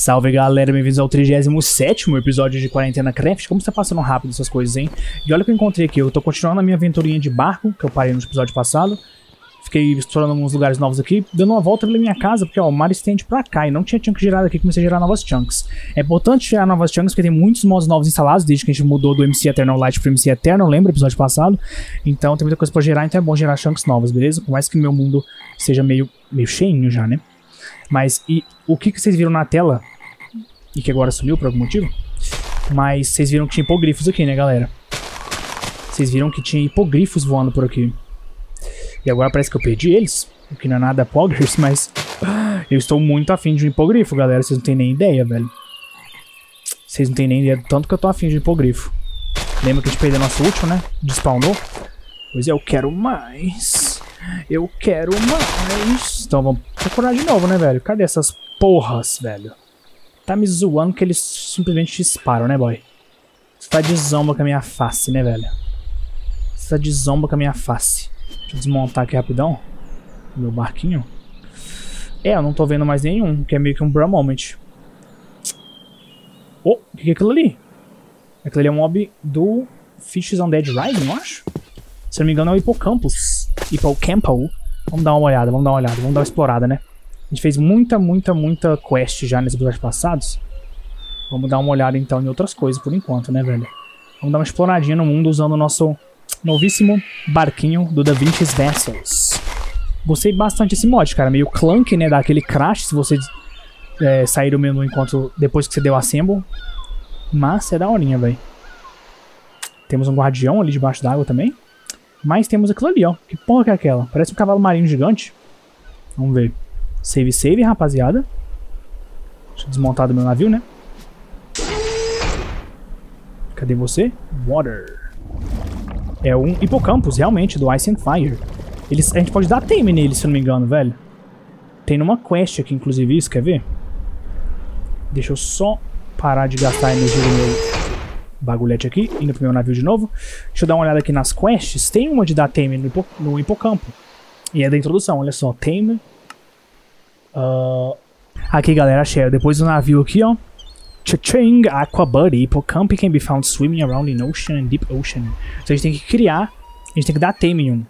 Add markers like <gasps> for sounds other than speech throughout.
Salve galera, bem-vindos ao 37 episódio de Quarentena Craft. Como está passando rápido essas coisas, hein? E olha o que eu encontrei aqui, eu tô continuando a minha aventurinha de barco, que eu parei no episódio passado. Fiquei explorando alguns lugares novos aqui, dando uma volta pela minha casa, porque ó, o mar estende pra cá e não tinha chunk gerado aqui, comecei a gerar novas chunks. É importante gerar novas chunks porque tem muitos modos novos instalados, desde que a gente mudou do MC Eternal Light pro MC Eternal, lembra, episódio passado? Então tem muita coisa pra gerar, então é bom gerar chunks novas, beleza? Por mais que meu mundo seja meio, meio cheinho já, né? Mas e o que, que vocês viram na tela? E que agora sumiu por algum motivo? Mas vocês viram que tinha hipogrifos aqui, né, galera? Vocês viram que tinha hipogrifos voando por aqui. E agora parece que eu perdi eles. O que não é nada poggers, <laughs> mas... Eu estou muito afim de um hipogrifo, galera. Vocês não têm nem ideia, velho. Vocês não têm nem ideia do tanto que eu tô afim de um hipogrifo. Lembra que a gente perdeu nosso último, né? Despawnou. Pois é, eu quero mais. Eu quero mais. Então vamos procurar de novo, né, velho? Cadê essas porras, velho? Tá me zoando que eles simplesmente disparam, né, boy? Você tá de zomba com a minha face, né, velho? Você tá de zomba com a minha face. Deixa eu desmontar aqui rapidão. Meu barquinho. É, eu não tô vendo mais nenhum, que é meio que um Bra Moment. Oh, o que é aquilo ali? Aquilo ali é um mob do Fishes Undead Rising, eu acho. Se não me engano é o Hippocampus. Hippocampo. Vamos dar uma olhada, vamos dar uma olhada, vamos dar uma explorada, né? A gente fez muita, muita, muita quest já nesses episódios passados. Vamos dar uma olhada então em outras coisas por enquanto, né, velho? Vamos dar uma exploradinha no mundo usando o nosso novíssimo barquinho do Da Vinci's Vessels. Gostei bastante desse mod, cara. Meio clunk, né? Dá aquele crash se você é, sair do menu enquanto depois que você deu assemble. Mas é da horinha, velho. Temos um guardião ali debaixo d'água também. Mas temos aquilo ali, ó. Que porra que é aquela? Parece um cavalo marinho gigante. Vamos ver. Save, save, rapaziada. Deixa eu desmontar do meu navio, né? Cadê você? Water. É um hipocampus, realmente, do Ice and Fire. Eles, a gente pode dar tame nele, se eu não me engano, velho. Tem numa quest aqui, inclusive, isso, quer ver? Deixa eu só parar de gastar energia do meu bagulhete aqui, indo pro meu navio de novo. Deixa eu dar uma olhada aqui nas quests. Tem uma de dar tame no, hipo, no hipocampo. E é da introdução, olha só. Tame Uh, aqui, galera, achei. Depois do navio aqui, ó. Cha-ching, Aqua Buddy. Can be found swimming around in ocean and deep ocean. Então a gente tem que criar, a gente tem que dar Tamium.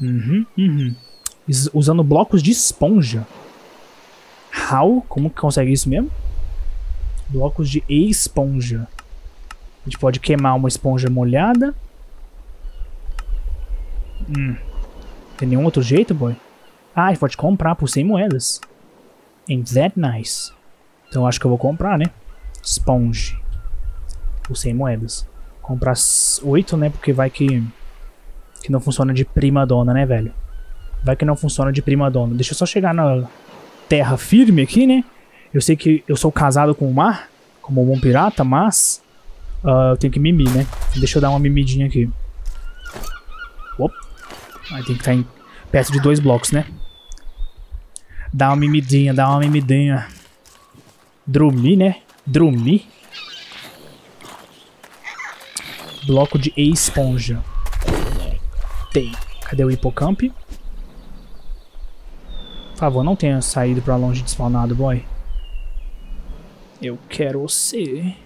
Uhum, uhum. Usando blocos de esponja. How? Como que consegue isso mesmo? Blocos de esponja. A gente pode queimar uma esponja molhada. Hum. Tem nenhum outro jeito, boy? Ah, a gente pode comprar por 100 moedas. Ain't that nice? Então acho que eu vou comprar, né? Sponge. Por 100 moedas. Comprar 8, né? Porque vai que... Que não funciona de prima dona, né, velho? Vai que não funciona de prima dona. Deixa eu só chegar na terra firme aqui, né? Eu sei que eu sou casado com o mar. Como um bom pirata, mas... Uh, eu tenho que mimir, né? Deixa eu dar uma mimidinha aqui. Opa. Aí tem que estar em perto de dois blocos, né? Dá uma mimidinha, dá uma mimidinha. Dormir, né? Dormir. Bloco de esponja. Tem. Cadê o hipocamp? Por favor, não tenha saído pra longe de spawnado, boy. Eu quero você.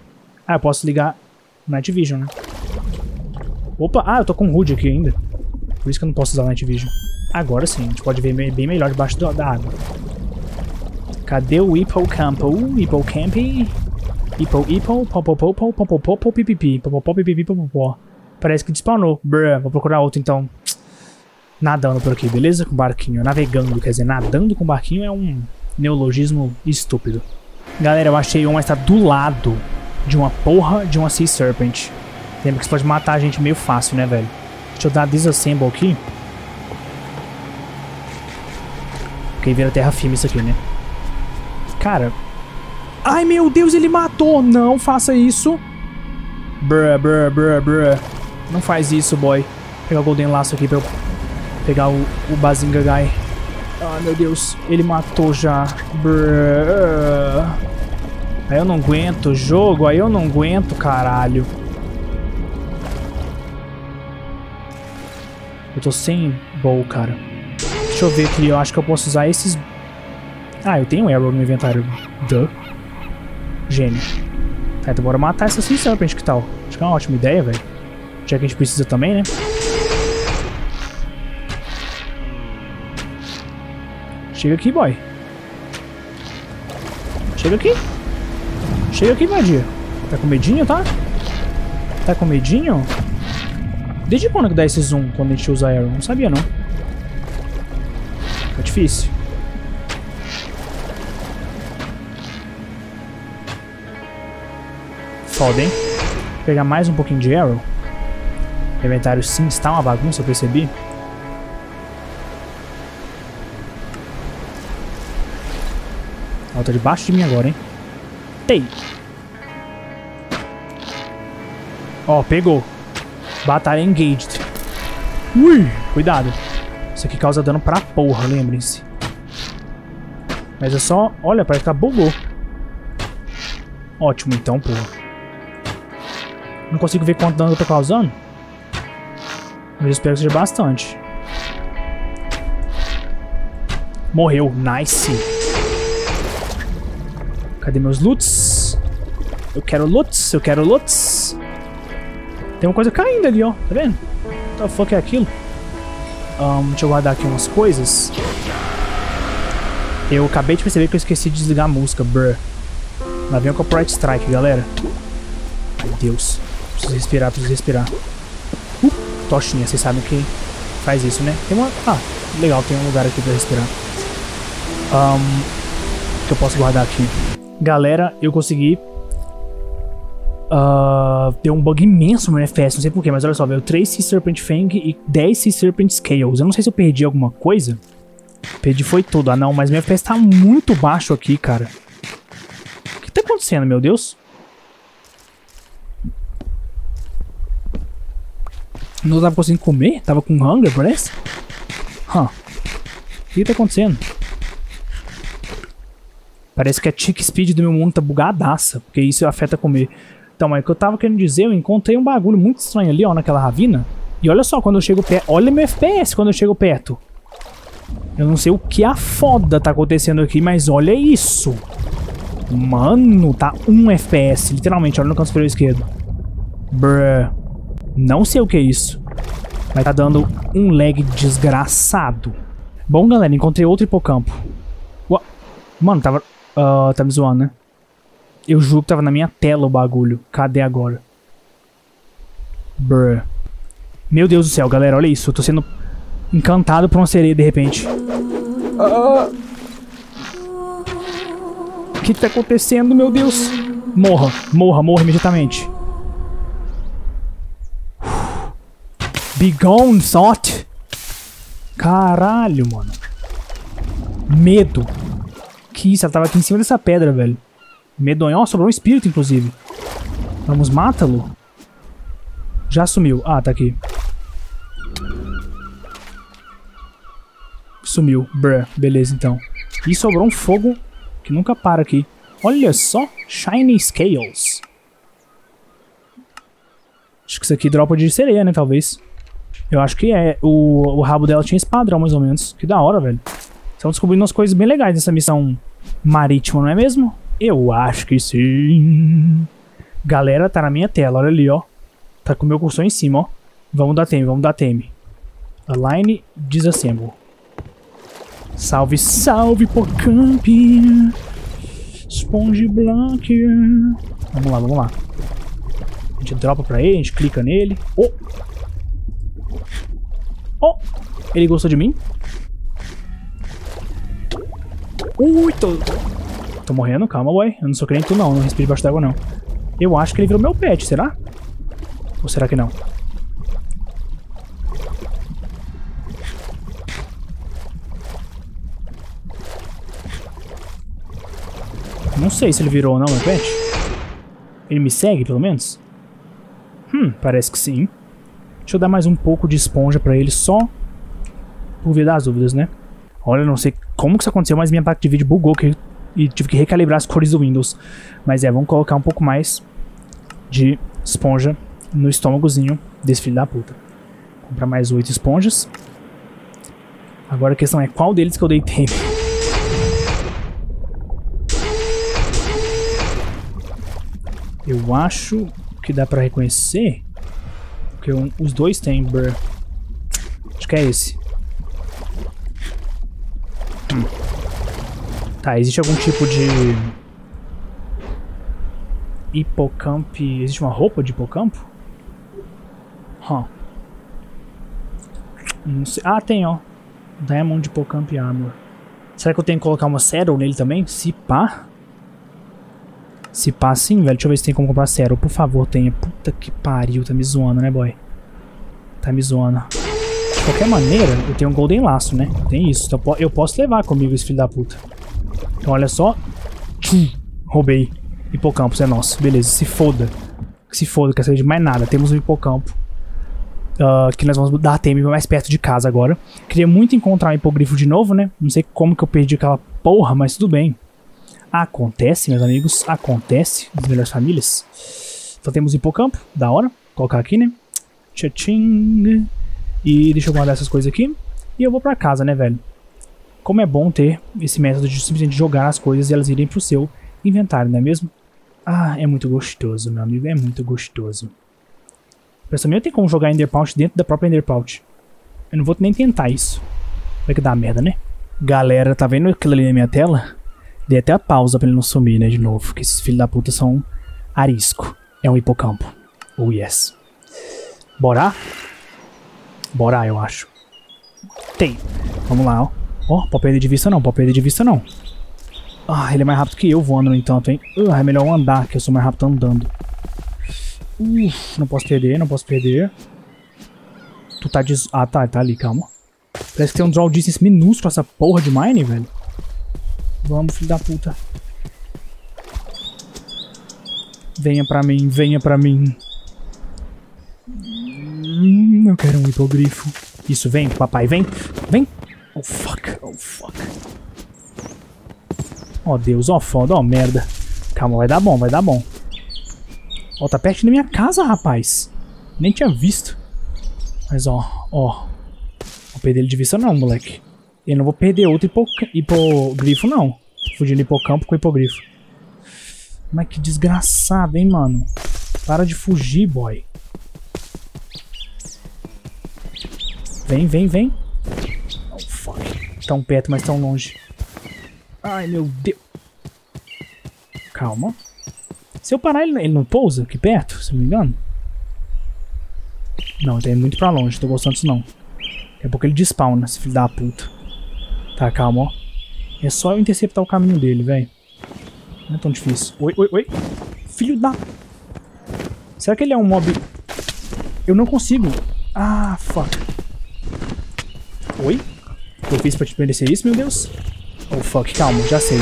Ah, eu posso ligar Night Vision, né? Opa, ah, eu tô com HUD aqui ainda. Por isso que eu não posso usar Night Vision. Agora sim, a gente pode ver bem melhor debaixo da água. Cadê o Hippocampo? Hippocamp? Hippo, hippo, popopopo, popopopo, pipipi, popopó, pipipi, popopó. Parece que despawnou. Bruh, vou procurar outro então. Nadando por aqui, beleza? Com barquinho. Navegando, quer dizer, nadando com barquinho é um neologismo estúpido. Galera, eu achei um, mas tá do lado de uma porra de uma Sea Serpent. Lembra que você pode matar a gente meio fácil, né, velho? Deixa eu dar disassemble aqui. Porque vira terra firme isso aqui, né? Cara. Ai, meu Deus, ele matou. Não faça isso. Bruh, bruh, bruh, bruh. Não faz isso, boy. Vou pegar o Golden Laço aqui pra eu pegar o, o Bazinga Guy. Ah, meu Deus. Ele matou já. Bruh. Aí eu não aguento o jogo. Aí eu não aguento, caralho. Eu tô sem bow, cara. Deixa eu ver aqui. Eu acho que eu posso usar esses... Ah, eu tenho arrow no inventário. Duh. Gênio. Tá, então bora matar essa Sea Serpent, que tal? Acho que é uma ótima ideia, velho. Já que a gente precisa também, né? Chega aqui, boy. Chega aqui. Chega aqui, vadia. Tá com medinho, tá? Tá com medinho? Desde quando que dá esse zoom quando a gente usa Arrow? Não sabia, não. É difícil. Foda, hein? Vou pegar mais um pouquinho de Arrow. Inventário sim está uma bagunça, eu percebi. Ela tá debaixo de mim agora, hein? Ó, pegou. Batalha engaged. Ui, cuidado. Isso aqui causa dano pra porra, lembrem-se. Mas é só... Olha, parece que bugou. Ótimo, então, porra. Não consigo ver quanto dano eu tô causando. Mas espero que seja bastante. Morreu. Nice. Cadê meus loots? Eu quero loots, eu quero loots. Tem uma coisa caindo ali, ó. Tá vendo? What the fuck é aquilo? Um, deixa eu guardar aqui umas coisas. Eu acabei de perceber que eu esqueci de desligar a música, bruh. Lá vem o Copyright Strike, galera. Ai, Deus. Preciso respirar, preciso respirar. Uh, tochinha, vocês sabem que faz isso, né? Tem uma... Ah, legal, tem um lugar aqui pra respirar. Um, que eu posso guardar aqui. Galera, eu consegui Uh, deu um bug imenso no FPS, não sei porquê, mas olha só, veio 3 Sea Serpent Fang e 10 Sea Serpent Scales. Eu não sei se eu perdi alguma coisa. Perdi foi tudo. Ah não, mas meu FPS tá muito baixo aqui, cara. O que tá acontecendo, meu Deus? Não tava conseguindo comer? Tava com hunger, parece? Huh. O que tá acontecendo? Parece que a tick speed do meu mundo tá bugadaça, porque isso afeta comer. Então, mas o que eu tava querendo dizer, eu encontrei um bagulho muito estranho ali, ó, naquela ravina. E olha só, quando eu chego perto... Olha meu FPS quando eu chego perto. Eu não sei o que a foda tá acontecendo aqui, mas olha isso. Mano, tá um FPS, literalmente, olha no canto superior esquerdo. Bruh. Não sei o que é isso. Mas tá dando um lag desgraçado. Bom, galera, encontrei outro hipocampo. Ua Mano, tava... Uh, tá me zoando, né? Eu juro que tava na minha tela o bagulho. Cadê agora? Bruh. Meu Deus do céu, galera, olha isso. Eu tô sendo encantado por uma sereia de repente. Ah. O que tá acontecendo, meu Deus? Morra, morra, morra imediatamente. Be gone, thought. Caralho, mano. Medo. Que isso, ela tava aqui em cima dessa pedra, velho. Medonhão, sobrou um espírito, inclusive. Vamos matá-lo. Já sumiu. Ah, tá aqui. Sumiu. Bruh. Beleza, então. E sobrou um fogo que nunca para aqui. Olha só. Shiny Scales. Acho que isso aqui dropa de sereia, né? Talvez. Eu acho que é. O, o rabo dela tinha esse padrão, mais ou menos. Que da hora, velho. Estão descobrindo umas coisas bem legais nessa missão marítima, não é mesmo? Eu acho que sim. Galera, tá na minha tela, olha ali, ó. Tá com o meu cursor em cima, ó. Vamos dar time, vamos dar time. Align, disassemble. Salve, salve, Pocamp. Sponge Blank. Vamos lá, vamos lá. A gente dropa pra ele, a gente clica nele. Oh! Oh! Ele gostou de mim? Ui, tô... Tô morrendo, calma, boy. Eu não sou crente não, não respiro debaixo d'água não. Eu acho que ele virou meu pet, será? Ou será que não? Não sei se ele virou ou não meu pet. Ele me segue, pelo menos? Hum, parece que sim. Deixa eu dar mais um pouco de esponja pra ele, só por via das dúvidas, né? Olha, não sei como que isso aconteceu, mas minha placa de vídeo bugou, que e tive que recalibrar as cores do Windows. Mas é, vamos colocar um pouco mais de esponja no estômagozinho desse filho da puta. Comprar mais oito esponjas. Agora a questão é qual deles que eu dei tempo. Eu acho que dá pra reconhecer. Porque um, os dois têm Brr. Acho que é esse. Tá, existe algum tipo de... Hipocamp... Existe uma roupa de hipocampo? Huh. Ah, tem, ó. Diamond Hipocamp Armor. Será que eu tenho que colocar uma Saddle nele também? Se pá. Se pá sim, velho. Deixa eu ver se tem como comprar Saddle. Por favor, tenha. Puta que pariu. Tá me zoando, né, boy? Tá me zoando. Qualquer maneira, eu tenho um Golden Laço, né? Tem isso. Então eu posso levar comigo esse filho da puta. Então olha só. Tchum, roubei. Hipocampus é nosso. Beleza, se foda. Se foda, quer saber de mais nada. Temos um hipocampo. Uh, que nós vamos dar Temi mais perto de casa agora. Queria muito encontrar um hipogrifo de novo, né? Não sei como que eu perdi aquela porra, mas tudo bem. Acontece, meus amigos. Acontece. Das melhores famílias. Então temos hipocampo. Da hora. Vou colocar aqui, né? Tchim. E deixa eu guardar essas coisas aqui. E eu vou pra casa, né, velho? Como é bom ter esse método de simplesmente jogar as coisas e elas irem pro seu inventário, não é mesmo? Ah, é muito gostoso, meu amigo. É muito gostoso. Pensa eu tenho como jogar Ender Pouch dentro da própria Ender Pouch. Eu não vou nem tentar isso. Vai que dá merda, né? Galera, tá vendo aquilo ali na minha tela? Dei até a pausa pra ele não sumir, né, de novo. Porque esses filhos da puta são arisco. É um hipocampo. Oh, yes. Bora? Bora, eu acho. Tem. Vamos lá, ó. Ó, oh, pode perder de vista não, pode perder de vista não. Ah, ele é mais rápido que eu voando, no entanto, hein? Uh, é melhor eu andar, que eu sou mais rápido andando. Uf, não posso perder, não posso perder. Tu tá des... Ah, tá, tá ali, calma. Parece que tem um draw distance minúsculo essa porra de mine, velho. Vamos, filho da puta. Venha pra mim, venha pra mim. Quero um hipogrifo. Isso, vem, papai, vem. Vem. Oh, fuck. Oh, fuck. Oh, Deus. Oh, foda. Oh, merda. Calma, vai dar bom, vai dar bom. Oh, tá perto da minha casa, rapaz. Nem tinha visto. Mas, ó, ó. Vou perder ele de vista não, moleque. Eu não vou perder outro hipo hipogrifo, não. Fugindo hipocampo com hipogrifo. Mas que desgraçado, hein, mano. Para de fugir, boy. Vem, vem, vem. Oh, fuck. Tão perto, mas tão longe. Ai, meu Deus. Calma. Se eu parar, ele, ele não pousa aqui perto, se não me engano? Não, ele tá muito pra longe, tô gostando disso não. Daqui a pouco ele despawna, esse filho da puta. Tá, calma, ó. É só eu interceptar o caminho dele, velho. Não é tão difícil. Oi, oi, oi. Filho da... Será que ele é um mob... Eu não consigo. Ah, fuck. Oi? O que eu fiz pra te merecer isso, meu Deus? Oh, fuck. Calma, já sei.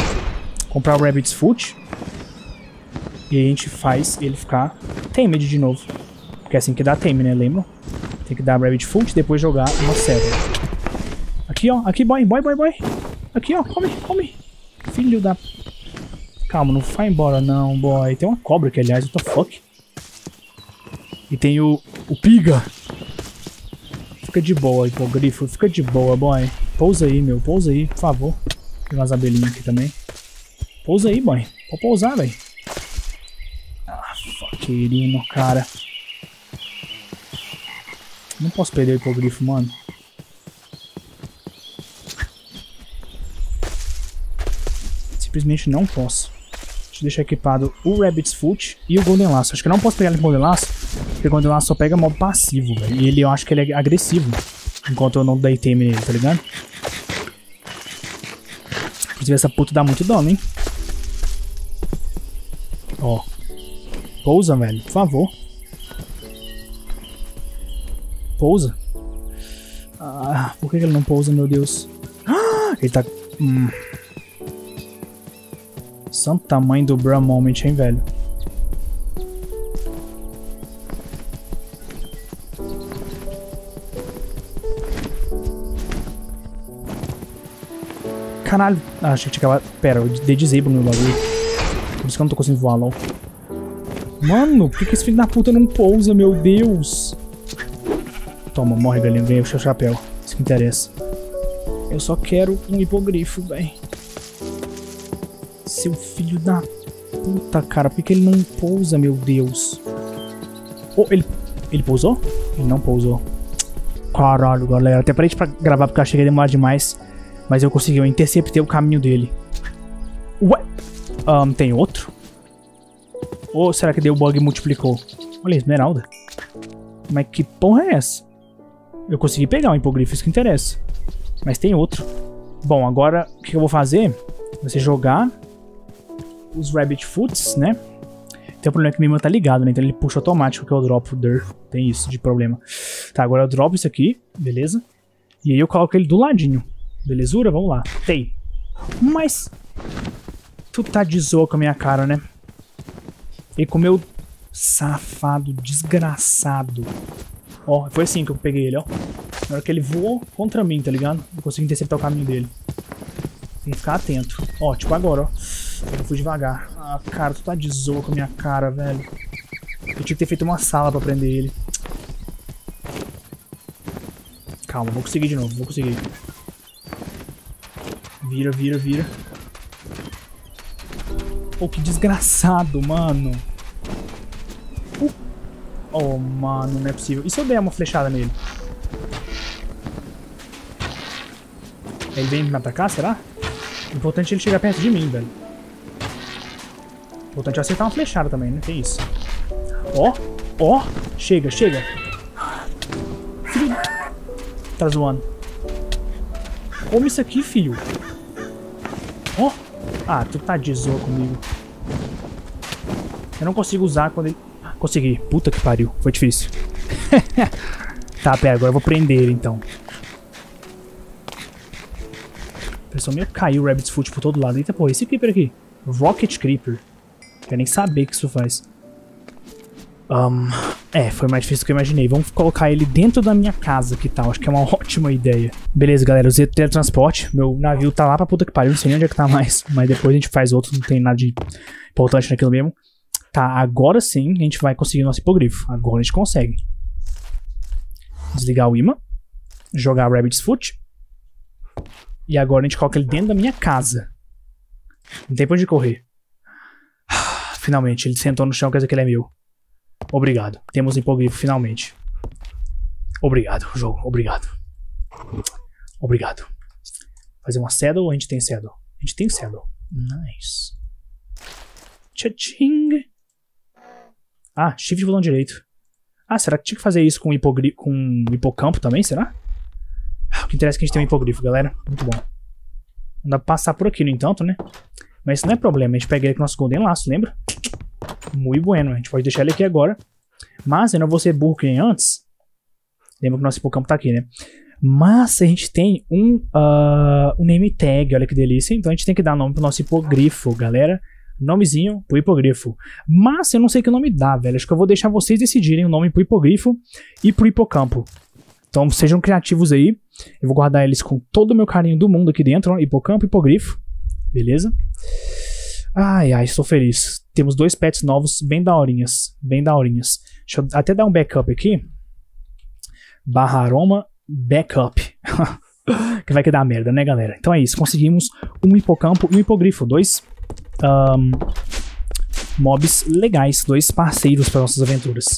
Comprar o Rabbit's Foot. E a gente faz ele ficar tamed de novo. Porque é assim que dá tame, né? Lembra? Tem que dar Rabbit Foot e depois jogar uma série. Aqui, ó. Aqui, boy. Boy, boy, boy. Aqui, ó. Come, come. Filho da... Calma, não vai embora não, boy. Tem uma cobra aqui, aliás. What the fuck? E tem o... O Piga. Fica de boa, hipogrifo. Fica de boa, boy. Pousa aí, meu. Pousa aí, por favor. Tem umas abelhinhas aqui também. Pousa aí, boy. Pode pousar, velho. Querino, cara. Não posso perder o hipogrifo, mano. Simplesmente não posso. Deixa eu deixar equipado o Rabbit's Foot e o Golden Laço. Acho que eu não posso pegar ele o Golden Laço, porque o Golden Laço só pega mob passivo, velho. E ele, eu acho que ele é agressivo. Enquanto eu não dei teme nele, tá ligado? Inclusive essa puta dá muito dano, hein? Ó. Pousa, velho, por favor. Pousa. Ah, por que ele não pousa, meu Deus? Ah, <gasps> ele tá... Hum. Santo tamanho do Bra Moment, hein, velho? Caralho. Ah, achei que tinha Pera, eu dei disable no bagulho. Por isso que eu não tô conseguindo voar, LOL. Mano, por que, que esse filho da puta não pousa, meu Deus? Toma, morre, galinha. Ganhei o seu chapéu. Isso que interessa. Eu só quero um hipogrifo, velho. Seu filho da puta, cara. Por que, que ele não pousa, meu Deus? Oh, ele, ele pousou? Ele não pousou. Caralho, galera. Até parei pra gravar porque eu achei que ia demorar demais. Mas eu consegui, eu interceptei o caminho dele. Ué? Um, tem outro? Ou será que deu bug e multiplicou? Olha, esmeralda. Mas que porra é essa? Eu consegui pegar um hipogrifo, isso que interessa. Mas tem outro. Bom, agora o que eu vou fazer? Você jogar os Rabbit Foods, né? Tem o problema que o imã tá ligado, né? Então ele puxa automático que é o drop der. Tem isso de problema. Tá, agora eu dropo isso aqui, beleza? E aí eu coloco ele do ladinho. Belezura? Vamos lá. Tem. Mas... Tu tá de zoa com a minha cara, né? E comeu... Safado, desgraçado. Ó, foi assim que eu peguei ele, ó. Na hora que ele voou contra mim, tá ligado? Eu consegui interceptar o caminho dele. Tem que ficar atento. Ó, tipo agora, ó. Eu fui devagar. Ah, cara, tu tá de zoa com a minha cara, velho. Eu tinha que ter feito uma sala pra prender ele. Calma, vou conseguir de novo, vou conseguir. Vira, vira, vira. Pô, que desgraçado, mano. Uh. Oh, mano, não é possível. E se eu der uma flechada nele? Ele vem me atacar, será? O importante é ele chegar perto de mim, velho. O importante é acertar uma flechada também, né? Tem isso. Ó, ó, chega, chega. Filho... Tá zoando. Come isso aqui, filho. Ah, tu tá de zoa comigo. Eu não consigo usar quando ele... Consegui. Puta que pariu. Foi difícil. <laughs> tá, pera, agora eu vou prender ele, então. pessoal meio caiu o Rabbit's Foot por todo lado. Eita, pô, esse Creeper aqui. Rocket Creeper. Quero nem saber o que isso faz. Um, é, foi mais difícil do que eu imaginei. Vamos colocar ele dentro da minha casa, que tal? Acho que é uma <laughs> ótima ideia. Beleza, galera, usei teletransporte. Meu navio tá lá pra puta que pariu, não sei nem onde é que tá mais. <laughs> Mas depois a gente faz outro, não tem nada de importante naquilo mesmo. Tá, agora sim a gente vai conseguir o nosso hipogrifo. Agora a gente consegue. Desligar o imã. Jogar Rabbit's Foot. E agora a gente coloca ele dentro da minha casa. Não tem pra onde correr. <sighs> Finalmente, ele sentou no chão, quer dizer que ele é meu. Obrigado. Temos hipogrifo, finalmente. Obrigado, jogo. Obrigado. Obrigado. Fazer uma saddle ou a gente tem saddle? A gente tem saddle. Nice. Tchau. Ah, shift de botão direito. Ah, será que tinha que fazer isso com, hipogri com hipocampo também, será? O que interessa é que a gente tem um hipogrifo, galera. Muito bom. Não dá pra passar por aqui, no entanto, né? Mas isso não é problema. A gente pega ele com o nosso Golden Laço, lembra? Muito bueno. A gente pode deixar ele aqui agora. Mas eu não vou ser burro que nem antes. Lembra que o nosso hipocampo tá aqui, né? Mas a gente tem um, uh, um name tag, olha que delícia. Então a gente tem que dar nome pro nosso hipogrifo, galera. Nomezinho pro hipogrifo. Mas eu não sei que nome dá, velho. Acho que eu vou deixar vocês decidirem o nome pro hipogrifo e pro hipocampo. Então sejam criativos aí. Eu vou guardar eles com todo o meu carinho do mundo aqui dentro. Hipocampo, hipogrifo. Beleza? Ai, ai, estou feliz. Temos dois pets novos bem daorinhas. Bem daorinhas. Deixa eu até dar um backup aqui. Barra aroma backup. <laughs> que vai que dar merda, né, galera? Então é isso. Conseguimos um hipocampo e um hipogrifo. Dois um, mobs legais. Dois parceiros para nossas aventuras.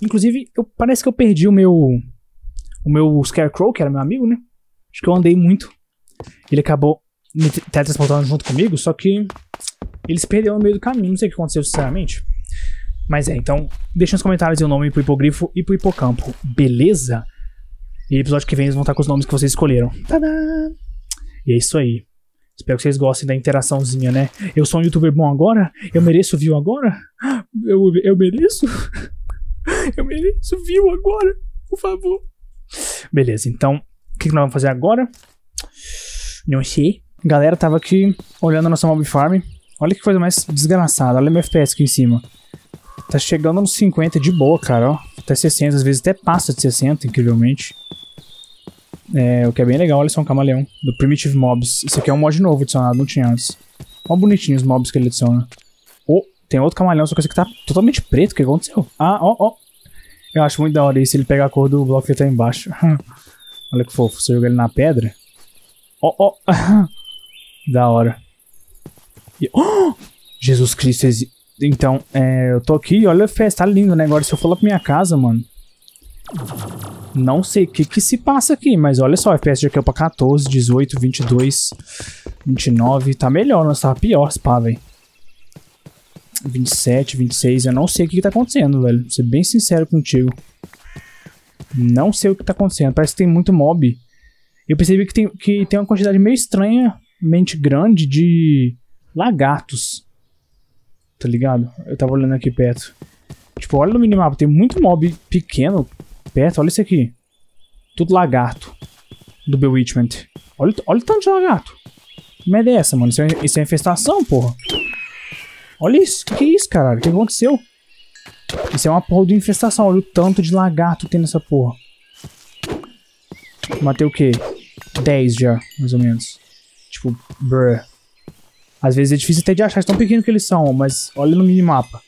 Inclusive, eu, parece que eu perdi o meu o meu Scarecrow, que era meu amigo, né? Acho que eu andei muito. Ele acabou me teletransportando junto comigo, só que ele se perdeu no meio do caminho. Não sei o que aconteceu, sinceramente. Mas é, então, deixa nos comentários o nome pro hipogrifo e pro hipocampo, beleza? E episódio que vem eles vão estar com os nomes que vocês escolheram. Tadã! E é isso aí. Espero que vocês gostem da interaçãozinha, né? Eu sou um youtuber bom agora? Eu mereço view agora? Eu, eu mereço? Eu mereço view agora? Por favor. Beleza, então, o que, que nós vamos fazer agora? Não sei. Galera, tava aqui olhando a nossa mob farm. Olha que coisa mais desgraçada. Olha meu FPS aqui em cima. Tá chegando nos 50 de boa, cara, ó. Até 60, às vezes até passa de 60, incrivelmente. É, o que é bem legal, olha só um camaleão. Do Primitive Mobs. Isso aqui é um mod novo adicionado, não tinha antes. Olha bonitinho os mobs que ele adiciona. Oh, tem outro camaleão, só que esse aqui tá totalmente preto. O que aconteceu? Ah, ó, ó. Eu acho muito da hora isso, ele pegar a cor do bloco que tá embaixo. <laughs> Olha que fofo, você joga ele na pedra. Ó, ó. <laughs> Da hora. E, oh! Jesus Cristo. exi- Então, é, eu tô aqui, olha a festa, tá lindo, né? Agora, se eu for lá pra minha casa, mano. Não sei o que que se passa aqui, mas olha só, FPS já caiu pra 14, 18, 22, 29. Tá melhor, não tava pior, se pá, velho. 27, 26, eu não sei o que, que tá acontecendo, velho. Vou ser bem sincero contigo. Não sei o que tá acontecendo. Parece que tem muito mob. Eu percebi que tem, que tem uma quantidade meio estranhamente grande de lagartos. Tá ligado? Eu tava olhando aqui perto. Tipo, olha no minimapa, tem muito mob pequeno perto. Olha isso aqui. Tudo lagarto. Do Bewitchment. Olha, olha o tanto de lagarto. Que merda é essa, mano? Isso é, isso é infestação, porra. Olha isso. Que que é isso, caralho? O que aconteceu? Isso é uma porra de infestação. Olha o tanto de lagarto que tem nessa porra. Matei o quê? 10 já, mais ou menos. Tipo, bruh. Às vezes é difícil até de achar, tão pequeno que eles são, mas olha no minimapa.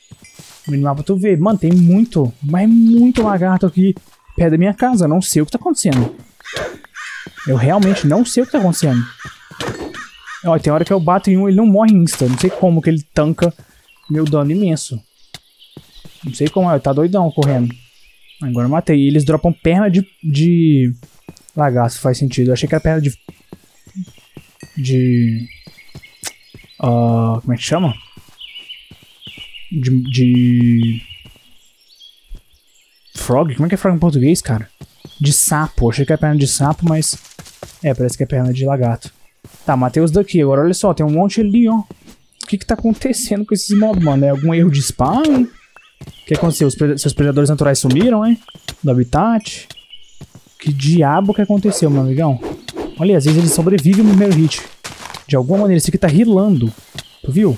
No minimapa tu vê, mano, tem muito, mas muito lagarto aqui perto da minha casa. Eu não sei o que tá acontecendo. Eu realmente não sei o que tá acontecendo. Ó, tem hora que eu bato em um ele não morre insta. Não sei como que ele tanca meu dano imenso. Não sei como, é, tá doidão correndo. Agora eu matei. E eles dropam perna de, de lagarto, faz sentido. Eu achei que era perna de. De. ah, como é que chama? De. de Frog? Como é que é frog em português, cara? De sapo. Achei que era perna de sapo, mas. É, parece que é perna de lagarto. Tá, matei os daqui. Agora olha só, tem um monte ali, ó. O que que tá acontecendo com esses mobs, mano? É algum erro de spawn? O que aconteceu? Os seus predadores naturais sumiram, hein? Do habitat? Que diabo que aconteceu, meu amigão? Olha, às vezes ele sobrevive no primeiro hit. De alguma maneira, esse aqui tá rilando. Tu viu?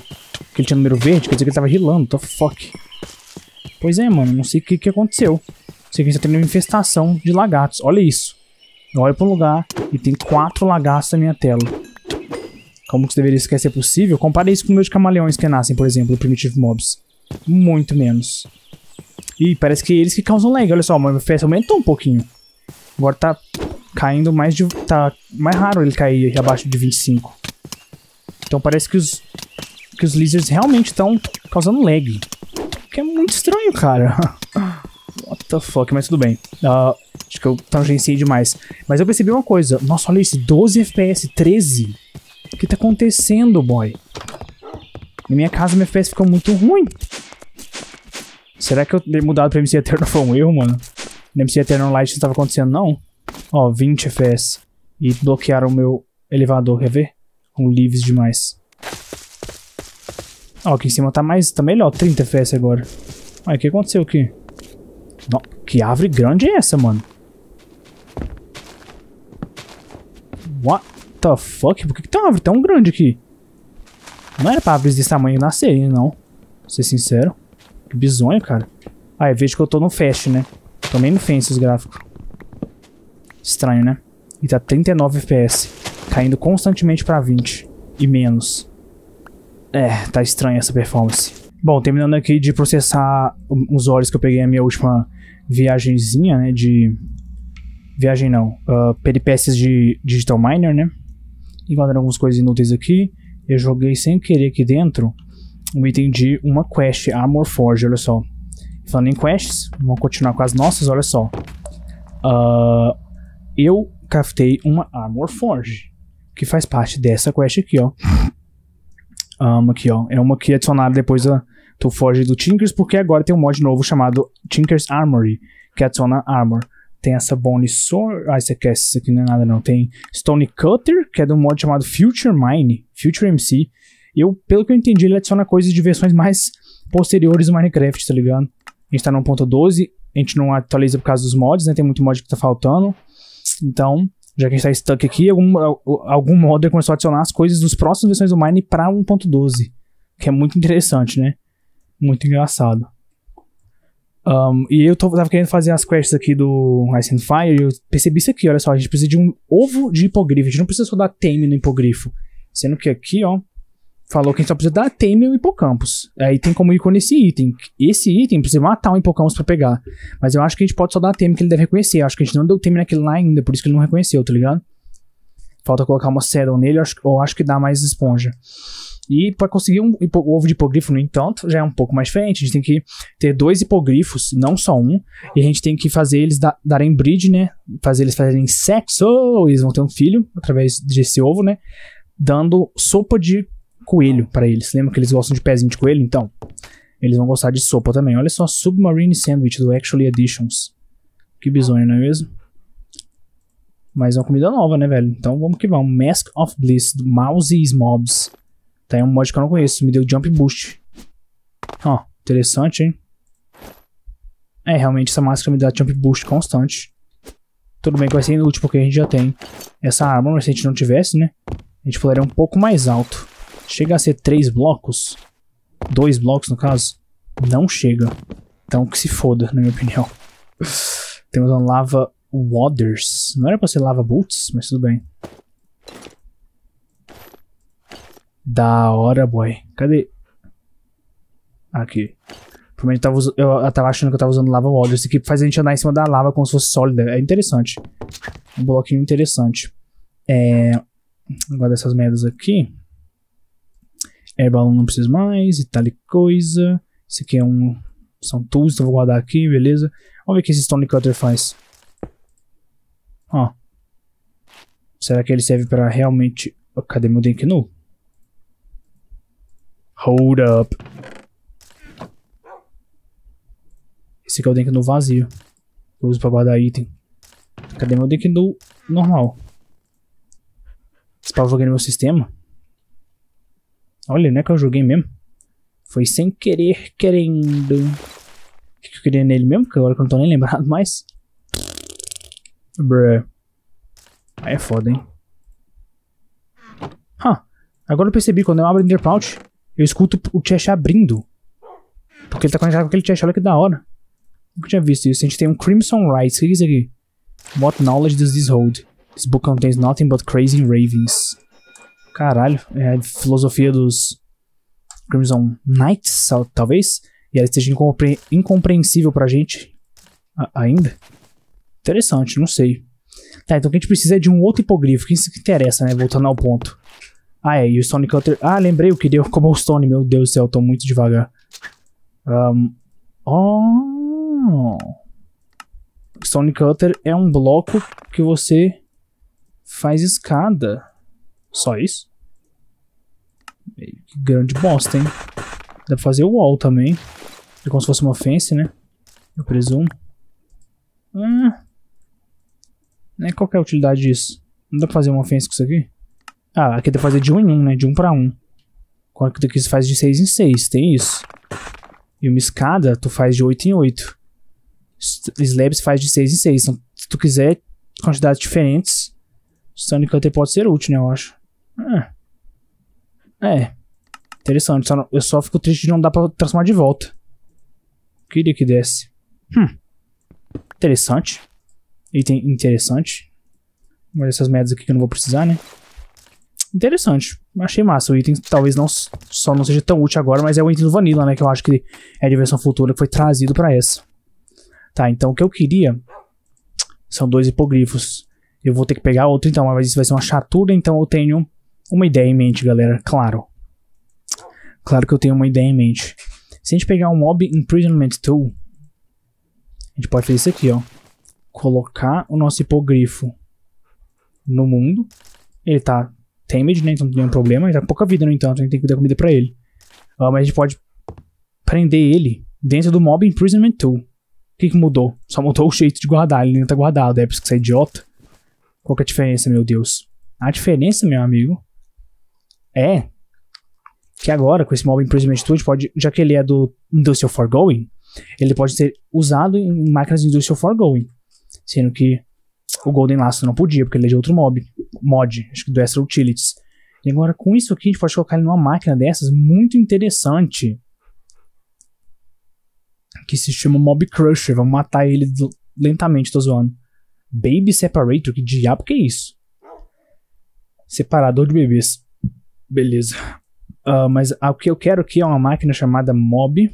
Que ele tinha número verde, quer dizer que ele tava rilando. The fuck. Pois é, mano, não sei o que, que aconteceu. Sei que a gente tá tendo uma infestação de lagartos. Olha isso. Eu olho pra um lugar e tem quatro lagartos na minha tela. Como que isso deveria ser possível? Compare isso com o meu de camaleões que nascem, por exemplo, do Primitive Mobs. Muito menos. Ih, parece que eles que causam lag. Olha só, o meu FPS aumentou um pouquinho. Agora tá caindo mais de... Tá mais raro ele cair abaixo de 25. Então parece que os... Que os lizards realmente estão causando lag. Que é muito estranho, cara. <laughs> What the fuck, mas tudo bem. Ah, acho que eu tangenciei demais. Mas eu percebi uma coisa. Nossa, olha isso. 12 FPS, 13. O que tá acontecendo, boy? Na minha casa, meu FPS ficou muito ruim. Será que eu ter mudado pra MC Eternal foi um erro, mano? Na MC Eternal Light não estava acontecendo, não? Ó, 20 FPS. E bloquearam o meu elevador, quer ver? Com leaves demais. Ó, aqui em cima tá mais, tá melhor, 30 FPS agora. Olha, o que aconteceu aqui? Não, que árvore grande é essa, mano? What the fuck? Por que, que tem uma árvore tão grande aqui? Não era pra árvores desse tamanho nascerem, não. Pra ser sincero. Que bizonho, cara. Ah, eu vejo que eu tô no fast, né? Tomei no fence os gráficos. Estranho, né? E tá 39 FPS. Caindo constantemente pra 20. E menos. É, tá estranha essa performance. Bom, terminando aqui de processar os olhos que eu peguei na minha última viagenzinha, né? De. Viagem não. ah, peripécias de Digital Miner, né? Encontrando algumas coisas inúteis aqui. Eu joguei sem querer aqui dentro um item de uma quest, Armor Forge, olha só. Falando em quests, vamos continuar com as nossas, olha só. Ah, eu craftei uma Armor Forge, que faz parte dessa quest aqui, ó. Um, aqui, ó. É uma que adicionaram depois do Forge do Tinkers, porque agora tem um mod novo chamado Tinkers Armory, que adiciona Armor. Tem essa Bone Sword. Ah, isso aqui, aqui não é nada, não. Tem Stone Cutter, que é de um mod chamado Future Mine, Future MC. Eu, pelo que eu entendi, ele adiciona coisas de versões mais posteriores do Minecraft, tá ligado? A gente tá no 1.12, a gente não atualiza por causa dos mods, né? Tem muito mod que tá faltando. Então, já que a gente tá stuck aqui, algum, algum modder começou a adicionar as coisas das próximas versões do Mine pra 1.12. Que é muito interessante, né? Muito engraçado. Um, e eu tô, tava querendo fazer as quests aqui do Ice and Fire e eu percebi isso aqui, olha só, a gente precisa de um ovo de hipogrifo, a gente não precisa só dar tame no hipogrifo. Sendo que aqui, ó, falou que a gente só precisa dar tame no hipocampus. Aí tem como com esse item. Esse item precisa matar um hipocampus pra pegar. Mas eu acho que a gente pode só dar tame que ele deve reconhecer. Eu acho que a gente não deu tame naquele lá ainda, por isso que ele não reconheceu, tá ligado? Falta colocar uma saddle nele, eu acho, eu acho que dá mais esponja. E para conseguir um ovo de hipogrifo, no entanto, já é um pouco mais diferente. A gente tem que ter dois hipogrifos, não só um. E a gente tem que fazer eles da- darem breed, né? Fazer eles fazerem sexo. Eles vão ter um filho através desse ovo, né? Dando sopa de coelho para eles. Lembra que eles gostam de pezinho de coelho? Então, eles vão gostar de sopa também. Olha só, Submarine Sandwich do Actually Editions. Que bizonho, não é mesmo? Mas é uma comida nova, né, velho? Então vamos que vamos. Mask of Bliss, do Mouse's Mobs. Tá aí um mod que eu não conheço. Me deu Jump Boost. Ó, interessante, hein? É, realmente essa máscara me dá Jump Boost constante. Tudo bem que vai ser inútil porque a gente já tem essa arma, mas se a gente não tivesse, né? A gente pularia um pouco mais alto. Chega a ser três blocos. Dois blocos, no caso. Não chega. Então que se foda, na minha opinião. <laughs> Temos uma lava waters. Não era pra ser lava boots, mas tudo bem. Da hora, boy. Cadê? Aqui. Provavelmente tava eu, eu tava achando que eu tava usando lava waters. Isso aqui faz a gente andar em cima da lava como se fosse sólida. É interessante. Um bloquinho interessante. É. Agora dessas merdas aqui. Air balloon não preciso mais. E tal coisa. Isso aqui é um. São tools, então vou guardar aqui, beleza. Vamos ver o que esse Stone Cutter faz. Ó. Será que ele serve pra realmente. Oh, cadê meu Denknu? Hold up. Esse aqui é o Denknu vazio. Eu uso pra guardar item. Cadê meu Denknu normal? Esse eu joguei no meu sistema. Olha, não é que eu joguei mesmo. Foi sem querer, querendo. O que eu queria nele mesmo? Que agora que eu não tô nem lembrado mais. Bruh. Aí é foda, hein? Huh. Agora eu percebi, quando eu abro o Ender Pouch, eu escuto o chest abrindo. Porque ele tá conectado com aquele chest, olha que da hora. Nunca tinha visto isso. A gente tem um Crimson Rights. O que é isso aqui? What knowledge does this hold? This book contains nothing but crazy ravings. Caralho, é a filosofia dos Crimson Knights, tal- talvez? E ela esteja incompre incompreensível pra gente ainda. Interessante, não sei. Tá, então o que a gente precisa é de um outro hipogrifo. Que isso que interessa, né? Voltando ao ponto. Ah, é, e o Stone Cutter. Ah, lembrei o que deu como o Stone. Meu Deus do céu, eu tô muito devagar. Um, oh. Stone Cutter é um bloco que você faz escada. Só isso? Que grande bosta, hein? Dá pra fazer o wall também. É como se fosse uma fence, né? Eu presumo. Ah. Né, qual que é a utilidade disso? Não dá pra fazer uma fence com isso aqui? Ah, aqui dá pra fazer de 1 em 1, né? De 1 pra 1. Quando que você faz de 6 em 6, tem isso. E uma escada, tu faz de 8 em 8. S- Slabs faz de 6 em 6. Então, se tu quiser quantidades diferentes, Stone Cutter pode ser útil, né? Eu acho. Ah. É. Interessante. Só não- eu só fico triste de não dar pra transformar de volta. Queria que desse. Hum. Interessante. Item interessante. Uma dessas merdas aqui que eu não vou precisar, né? Interessante. Achei massa. O item talvez não só não seja tão útil agora, mas é o item do Vanilla, né? Que eu acho que é de versão futura que foi trazido pra essa. Tá, então o que eu queria são dois hipogrifos. Eu vou ter que pegar outro então, mas isso vai ser uma chatura, então eu tenho uma ideia em mente, galera. Claro. Claro que eu tenho uma ideia em mente. Se a gente pegar um Mob Imprisonment Tool, a gente pode fazer isso aqui, ó. Colocar o nosso hipogrifo no mundo. Ele tá tamed, né? Então não tem nenhum problema. Ele tá com pouca vida, no entanto. A gente tem que dar comida pra ele. Mas a gente pode prender ele dentro do Mob Imprisonment Tool. O que, que mudou? Só mudou o jeito de guardar. Ele ainda tá guardado. É por isso que você é idiota. Qual que é a diferença, meu Deus? A diferença, meu amigo, é que agora, com esse Mob Imprisonment Tool, pode, já que ele é do Industrial Foregoing, ele pode ser usado em máquinas Industrial Foregoing. Sendo que o Golden Lasso não podia, porque ele é de outro mob, mod, acho que do Extra Utilities. E agora, com isso aqui, a gente pode colocar ele numa máquina dessas muito interessante. Que se chama Mob Crusher. Vamos matar ele lentamente, tô zoando. Baby Separator, que diabo que é isso? Separador de bebês. Beleza. Ah, mas o que eu quero aqui é uma máquina chamada Mob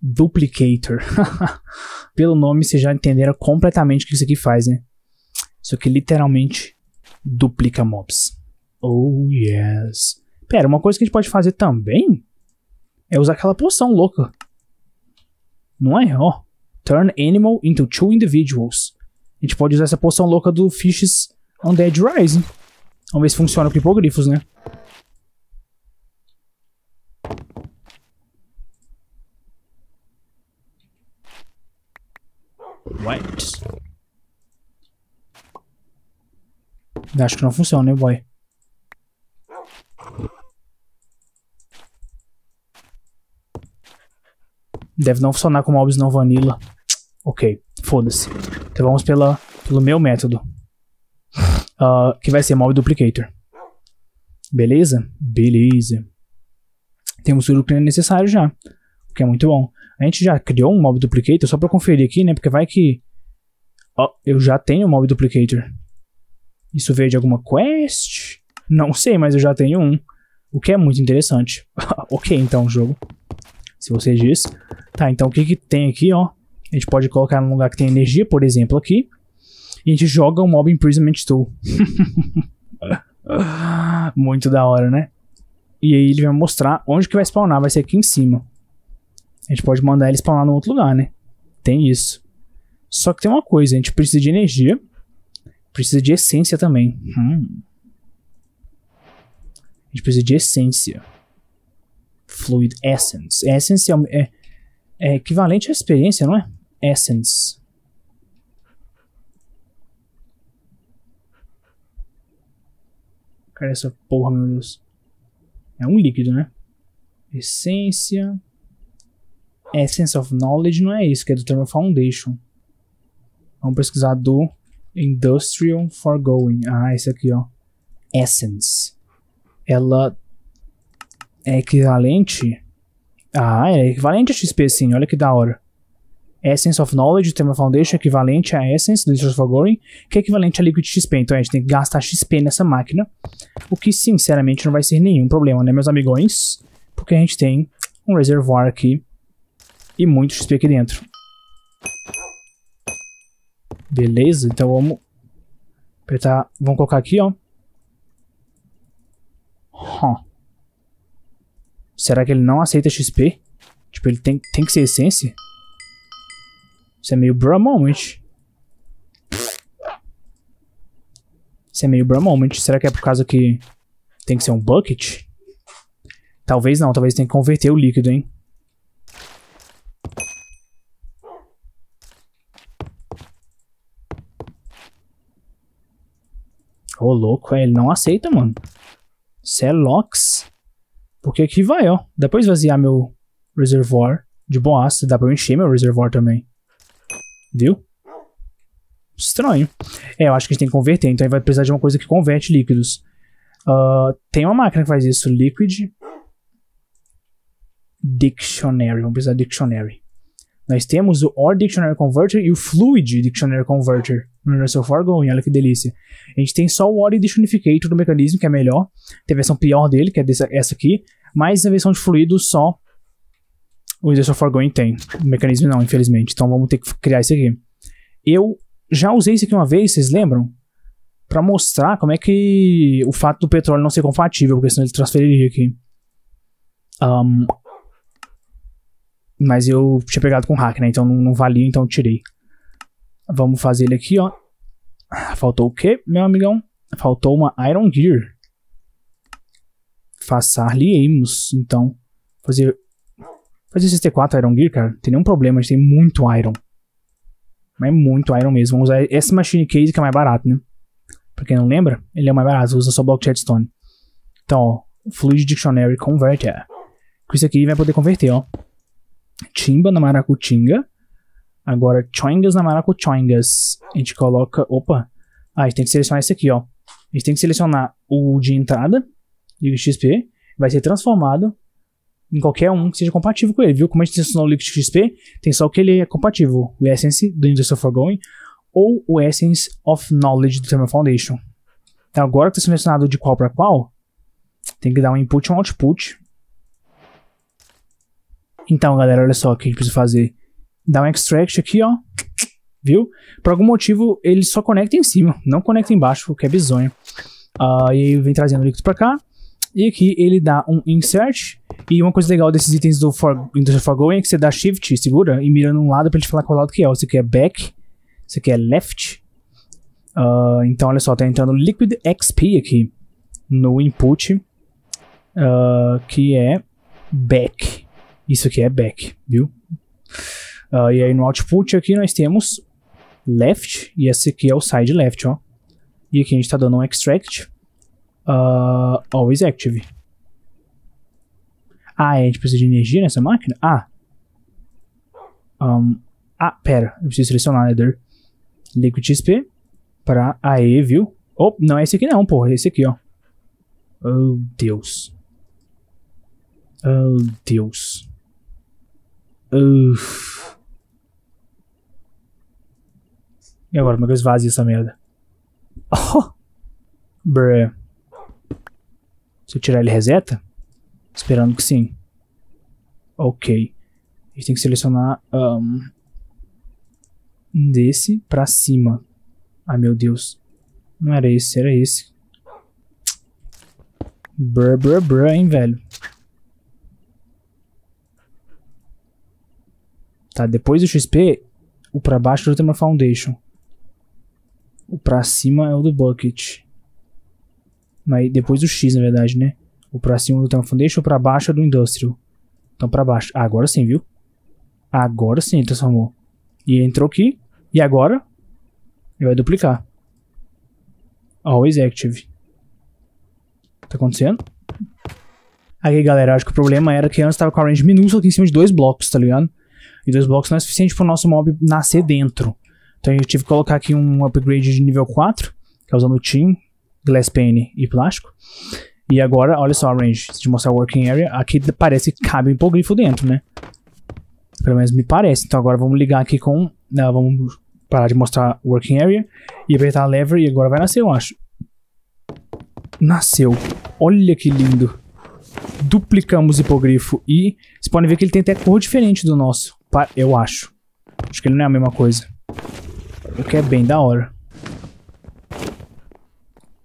Duplicator. <laughs> Pelo nome vocês já entenderam completamente o que isso aqui faz, né? Isso aqui literalmente duplica mobs. Oh, yes. Pera, uma coisa que a gente pode fazer também é usar aquela poção louca. Não é, ó. Turn animal into two individuals. A gente pode usar essa poção louca do Fishes Undead Rising. Vamos ver se funciona com hipogrifos, né? What? Acho que não funciona, né, boy? Deve não funcionar com mobs não vanilla. Ok, foda-se. Então vamos pela, pelo meu método. Uh, que vai ser mob duplicator. Beleza? Beleza. Temos tudo que é necessário já. O que é muito bom. A gente já criou um mob duplicator, só pra conferir aqui, né? Porque vai que... Ó, eu já tenho um mob duplicator. Isso veio de alguma quest? Não sei, mas eu já tenho um. O que é muito interessante. <laughs> ok, então, jogo. Se você diz. Tá, então o que que tem aqui, ó? A gente pode colocar num lugar que tem energia, por exemplo, aqui. E a gente joga o Mob Imprisonment Tool. <laughs> muito da hora, né? E aí ele vai mostrar onde que vai spawnar. Vai ser aqui em cima. A gente pode mandar ele spawnar no outro lugar, né? Tem isso. Só que tem uma coisa, a gente precisa de energia. Precisa de essência também. Hum. A gente precisa de essência. Fluid Essence. Essence é, é, é equivalente à experiência, não é? Essence. Cara, essa porra, meu Deus. É um líquido, né? Essência. Essence of Knowledge não é isso, que é do Thermal Foundation. Vamos pesquisar do Industrial Foregoing. Ah, esse aqui, ó. Essence. Ela é equivalente. Ah, é equivalente a XP, sim. Olha que da hora. Essence of Knowledge, Thermal Foundation, é equivalente a Essence do Industrial Foregoing, que é equivalente a Liquid XP. Então a gente tem que gastar XP nessa máquina. O que, sinceramente, não vai ser nenhum problema, né, meus amigões? Porque a gente tem um reservoir aqui e muito XP aqui dentro. Beleza, então vamos apertar, vamos colocar aqui, ó. Huh. Será que ele não aceita XP? Tipo, ele tem, tem que ser essência? Isso é meio bra moment. Isso é meio bra moment. Será que é por causa que tem que ser um bucket? Talvez não, talvez tenha que converter o líquido, hein? Ô, oh, louco, é, ele não aceita, mano. Celox. Porque aqui vai, ó. Depois esvaziar meu reservoir de boas, dá pra eu encher meu reservoir também. Viu? Estranho. É, eu acho que a gente tem que converter, então vai precisar de uma coisa que converte líquidos. Uh, tem uma máquina que faz isso, Liquid Dictionary. Vamos precisar de Dictionary. Nós temos o Or Dictionary Converter e o Fluid Dictionary Converter no Universal Foregoing, olha que delícia. A gente tem só o Or Dictionificator do mecanismo, que é melhor. Tem a versão pior dele, que é dessa, essa aqui. Mas a versão de fluido só o Universal Foregoing tem. O mecanismo não, infelizmente. Então vamos ter que criar isso aqui. Eu já usei isso aqui uma vez, vocês lembram? Pra mostrar como é que o fato do petróleo não ser compatível, porque senão ele transferiria aqui. Um, mas eu tinha pegado com hack, né? Então não, não valia, então tirei. Vamos fazer ele aqui, ó. Faltou o quê, meu amigão? Faltou uma Iron Gear. Façar-lhe-emos, então. Fazer... Fazer esse T4 Iron Gear, cara. Não tem nenhum problema, a gente tem muito Iron. Mas é muito Iron mesmo. Vamos usar esse Machine Case que é mais barato, né? Pra quem não lembra, ele é mais barato. Usa só Block Redstone. Então, ó. Fluid Dictionary Convert, é. Com isso aqui vai poder converter, ó. Timba na maracutinga. Agora, choingas na maracuchoingas. A gente coloca... Opa! Ah, a gente tem que selecionar esse aqui, ó. A gente tem que selecionar o de entrada, de XP. Vai ser transformado em qualquer um que seja compatível com ele, viu? Como a gente selecionou o Liquid XP, tem só o que ele é compatível. O Essence do Industrial Foregoing ou o Essence of Knowledge do Thermal Foundation. Então agora que está selecionado de qual para qual, tem que dar um input e um output então, galera, olha só o que a gente precisa fazer. Dá um extract aqui, ó. Viu? Por algum motivo, ele só conecta em cima, não conecta embaixo, o que é bizonho. Uh, e aí vem trazendo o líquido pra cá. E aqui ele dá um insert. E uma coisa legal desses itens do for, Industrial Foregoing é que você dá shift, segura, e mira num lado pra ele falar qual lado que é. Aqui é back, aqui é left. Uh, então, olha só, tá entrando Liquid XP aqui no input, uh, que é back. Isso aqui é back, viu? Uh, e aí no output aqui nós temos left, e esse aqui é o side left, ó. E aqui a gente tá dando um extract, uh, always active. Ah, a gente precisa de energia nessa máquina? Ah. Um, ah, pera, eu preciso selecionar Nether. Liquid XP pra AE, viu? Oh, não é esse aqui não, porra, é esse aqui, ó. Oh, Deus. Oh, Deus. Uf. E agora, como é que eu esvazio essa merda? Oh! <laughs> Bruh. Se eu tirar ele reseta? Esperando que sim. Ok. A gente tem que selecionar um, desse pra cima. Ai meu Deus. Não era esse, era esse. Brr, brr, brr, hein, velho. Tá, depois do XP, o pra baixo é do Tema Foundation. O pra cima é o do Bucket. Mas depois do X, na verdade, né? O pra cima do Tema Foundation, o pra baixo do Industrial. Então pra baixo. Ah, agora sim, viu? Agora sim transformou. E entrou aqui. E agora? Ele vai duplicar. Always active. Tá acontecendo? Aí, galera, acho que o problema era que antes tava com a range minúscula aqui em cima de dois blocos, tá ligado? E dois blocos não é suficiente pro nosso mob nascer dentro. Então eu tive que colocar aqui um upgrade de nível 4, que é usando o Team, Glass Pane e plástico. E agora, olha só a range. Se te mostrar o working area, aqui parece que cabe um hipogrifo dentro, né? Pelo menos me parece. Então agora vamos ligar aqui com... Não, vamos parar de mostrar working area e apertar a lever e agora vai nascer, eu acho. Nasceu. Olha que lindo. Duplicamos o hipogrifo e vocês podem ver que ele tem até cor diferente do nosso. Eu acho. Acho que ele não é a mesma coisa. O que é bem da hora.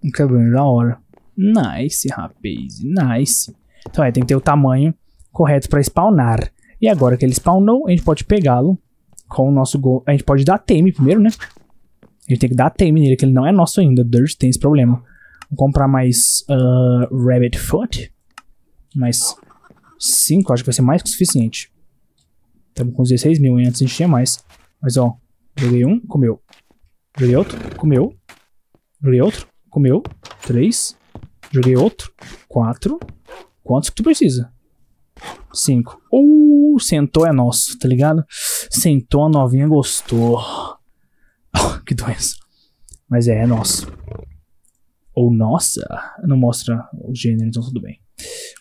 O que é bem da hora. Nice, rapaz. Nice. Então é, tem que ter o tamanho correto para spawnar. E agora que ele spawnou, a gente pode pegá-lo com o nosso gol. A gente pode dar tame primeiro, né? A gente tem que dar tame nele, que ele não é nosso ainda. Dirt tem esse problema. Vou comprar mais uh, Rabbit Foot. Mais 5, acho que vai ser mais que o suficiente. Estamos com 16 mil? Antes a gente tinha mais. Mas ó, joguei um, comeu. Joguei outro, comeu. Joguei outro, comeu. Três. Joguei outro, quatro. Quantos que tu precisa? Cinco. Uh, sentou é nosso, tá ligado? Sentou a novinha, gostou. Oh, <laughs> que doença. Mas é, é nosso. Ou nossa. Não mostra o gênero, então tudo bem.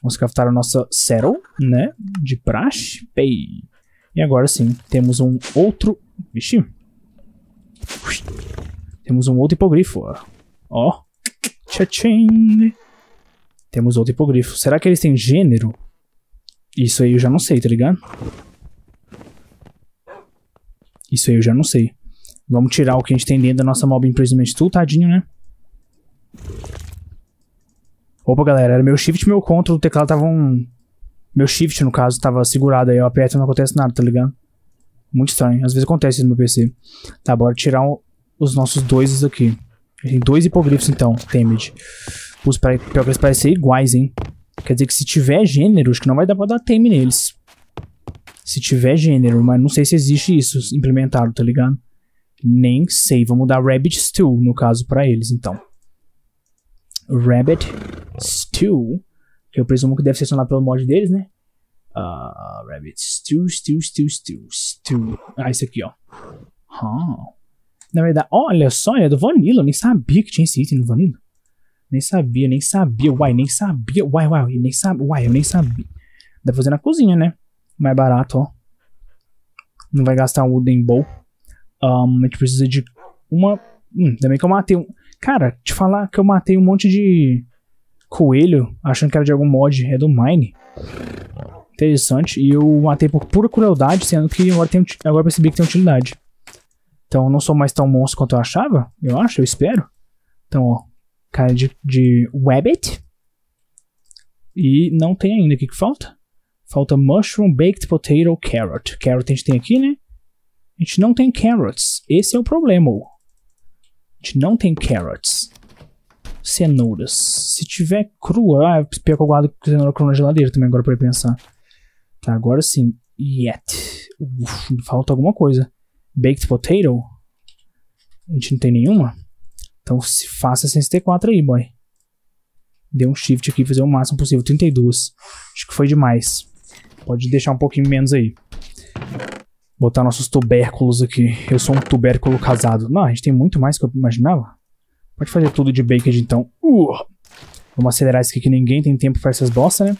Vamos craftar a nossa Settle, né? De praxe. Pay. E agora sim, temos um outro... Vixe. Temos um outro hipogrifo, ó. Ó. Tchim. Temos outro hipogrifo. Será que eles têm gênero? Isso aí eu já não sei, tá ligado? Isso aí eu já não sei. Vamos tirar o que a gente tem dentro da nossa Mob Imprisonment Tool, tadinho, né? Opa, galera, era meu shift e meu control, o teclado tava um... Meu shift, no caso, tava segurado aí, eu aperto e não acontece nada, tá ligado? Muito estranho, às vezes acontece isso no meu PC. Tá, bora tirar um, os nossos dois aqui. Tem dois hipogrifos, então, Temed. Os pior parecem iguais, hein? Quer dizer que se tiver gênero, acho que não vai dar pra dar tame neles. Se tiver gênero, mas não sei se existe isso implementado, tá ligado? Nem sei. Vamos dar Rabbit Stew, no caso, pra eles, então. Rabbit Stew, que eu presumo que deve ser acionado pelo mod deles, né? Uh, Rabbit Stew, Stew, Stew, Stew, Stew. Ah, esse aqui, ó. Huh. Na verdade, olha só, é do Vanilla. Eu nem sabia que tinha esse item no Vanilla. Nem sabia, nem sabia. Uai, nem sabia. Uai, uai, nem sabia. Uai, eu nem sabia. Dá pra fazer na cozinha, né? Mais barato, ó. Não vai gastar um wooden bowl. Um, a gente precisa de uma... Hum, também que eu matei um... Cara, te falar que eu matei um monte de coelho, achando que era de algum mod, é do Mine. Interessante. E eu matei por pura crueldade, sendo que agora, tem, agora percebi que tem utilidade. Então não sou mais tão monstro quanto eu achava, eu acho, eu espero. Então, ó, Carne de, de rabbit. E não tem ainda. O que, que falta? Falta mushroom, baked potato, carrot. Carrot a gente tem aqui, né? A gente não tem carrots. Esse é o problema. A gente não tem carrots. Cenouras. Se tiver crua... Ah, pior que eu guardo cenoura crua na geladeira também, agora pra pensar. Tá, agora sim. Yet. Uf, falta alguma coisa. Baked potato? A gente não tem nenhuma? Então se faça essa ST4 aí, boy. Dê um shift aqui, fazer o máximo possível. 32. Acho que foi demais. Pode deixar um pouquinho menos aí. Botar nossos tubérculos aqui. Eu sou um tubérculo casado. Não, a gente tem muito mais que eu imaginava. Pode fazer tudo de baked então. Uh! Vamos acelerar isso aqui que ninguém tem tempo para essas bosta, né?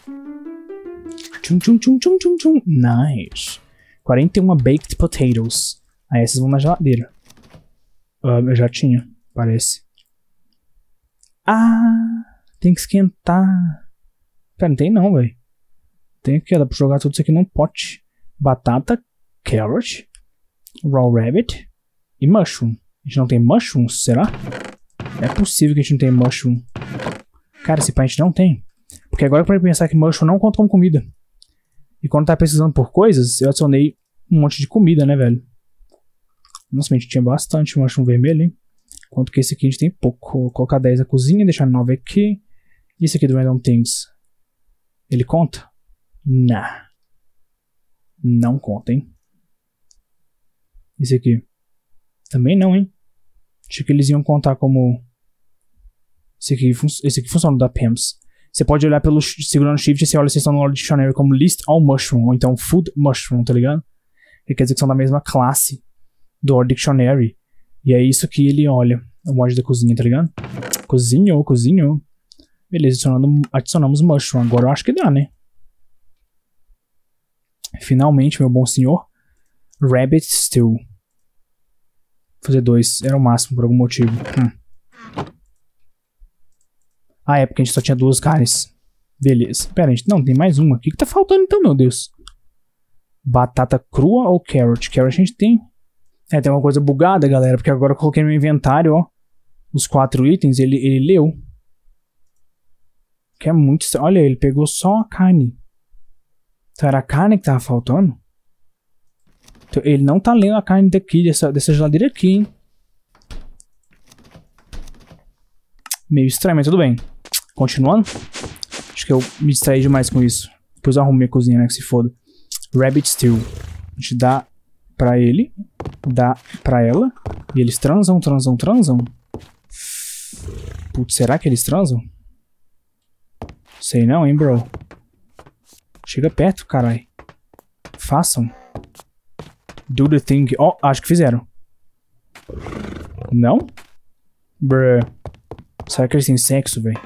Tchum, tchum, tchum, tchum, tchum, tchum. Nice. 41 baked potatoes. Aí essas vão na geladeira. Uh, eu já tinha, parece. Ah, tem que esquentar. Pera, não tem não, velho. Tem aqui, dá pra jogar tudo isso aqui num pote. Batata, carrot, raw rabbit e mushroom. A gente não tem mushrooms, será? É possível que a gente não tenha mushroom. Cara, esse pai a gente não tem. Porque agora eu pensar que mushroom não conta como comida. E quando tá precisando por coisas, eu adicionei um monte de comida, né, velho? Nossa, a gente tinha bastante mushroom vermelho, hein? Enquanto que esse aqui a gente tem pouco. Vou colocar 10 na cozinha, deixar 9 aqui. E esse aqui do Random Things. Ele conta? Nah. Não conta, hein? Esse aqui. Também não, hein? Achei que eles iam contar como... Esse aqui, esse aqui funciona da PEMS. Você pode olhar pelo segurando Shift e você olha se estão no Dictionary como List All Mushroom, ou então Food Mushroom, tá ligado? Que quer dizer que são da mesma classe do Dictionary. E é isso que ele olha, o mod da cozinha, tá ligado? Cozinhou, cozinhou. Beleza, adicionando, adicionamos Mushroom. Agora eu acho que dá, né? Finalmente, meu bom senhor. Rabbit Stew. Fazer dois. Era o máximo por algum motivo. Hum. Ah, é porque a gente só tinha duas carnes. Beleza. Pera, a gente não tem mais uma. O que, que tá faltando então, meu Deus? Batata crua ou carrot? Carrot a gente tem. É, tem uma coisa bugada, galera, porque agora eu coloquei no meu inventário, ó. Os quatro itens, ele, ele leu. Que é muito. Olha, ele pegou só a carne. Então era a carne que tava faltando? Então, ele não tá lendo a carne daqui, dessa, dessa geladeira aqui, hein? Meio estranho, mas tudo bem. Continuando. Acho que eu me distraí demais com isso. Depois eu arrumei a cozinha, né? Que se foda. Rabbit Stew. A gente dá pra ele. Dá pra ela. E eles transam, transam, transam. Putz, será que eles transam? Sei não, hein, bro. Chega perto, carai. Façam. Do the thing. Ó, oh, acho que fizeram. Não? Bruh. Será que eles têm sexo, velho?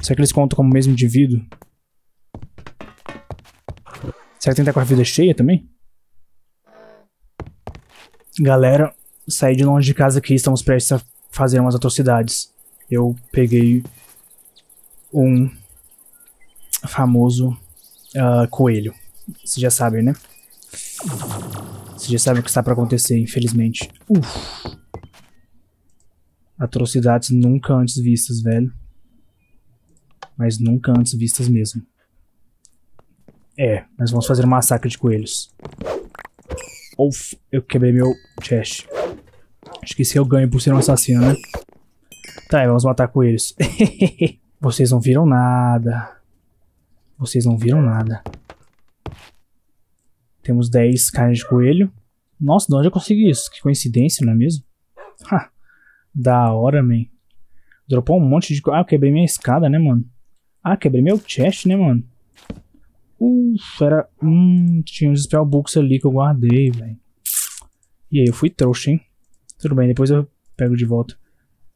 Será que eles contam como o mesmo indivíduo? Será que tem que estar com a vida cheia também? Galera, saí de longe de casa aqui, estamos prestes a fazer umas atrocidades. Eu peguei um famoso uh, coelho. Vocês já sabem, né? Vocês já sabem o que está para acontecer, infelizmente. Uf. Atrocidades nunca antes vistas, velho. Mas nunca antes vistas mesmo. É, nós vamos fazer um massacre de coelhos. Uf, eu quebrei meu chest. Acho que esse eu ganho por ser um assassino, né? Tá, vamos matar coelhos. <laughs> Vocês não viram nada. Vocês não viram nada. Temos 10 carnes de coelho. Nossa, de onde eu consegui isso? Que coincidência, não é mesmo? Ha, da hora, man. Dropou um monte de... Ah, eu quebrei minha escada, né, mano? Ah, quebrei meu chest, né, mano? Ufa, era... Hum, tinha uns spellbooks ali que eu guardei, velho. E aí, eu fui trouxa, hein? Tudo bem, depois eu pego de volta.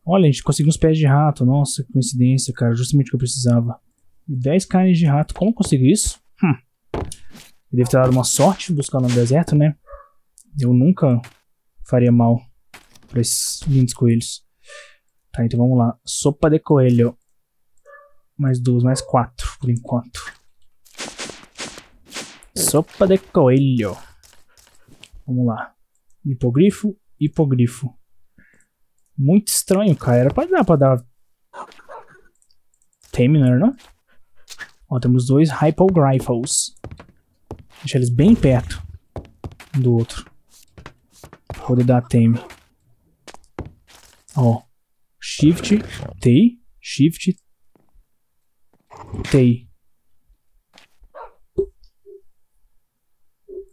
Olha, a gente conseguiu uns pés de rato. Nossa, que coincidência, cara. Justamente o que eu precisava. 10 carnes de rato. Como eu consegui isso? Hum. Eu devo ter dado uma sorte buscando no deserto, né? Eu nunca faria mal para esses lindos coelhos. Tá, então vamos lá. Sopa de coelho. Mais duas, mais quatro por enquanto. Sopa de coelho. Vamos lá. Hipogrifo, hipogrifo. Muito estranho, cara. Era pra dar pra dar Tame, não? Ó, temos dois Hypogryphos. Deixa eles bem perto um do outro. Pra poder dar tame. Ó. Shift, T, Shift, T.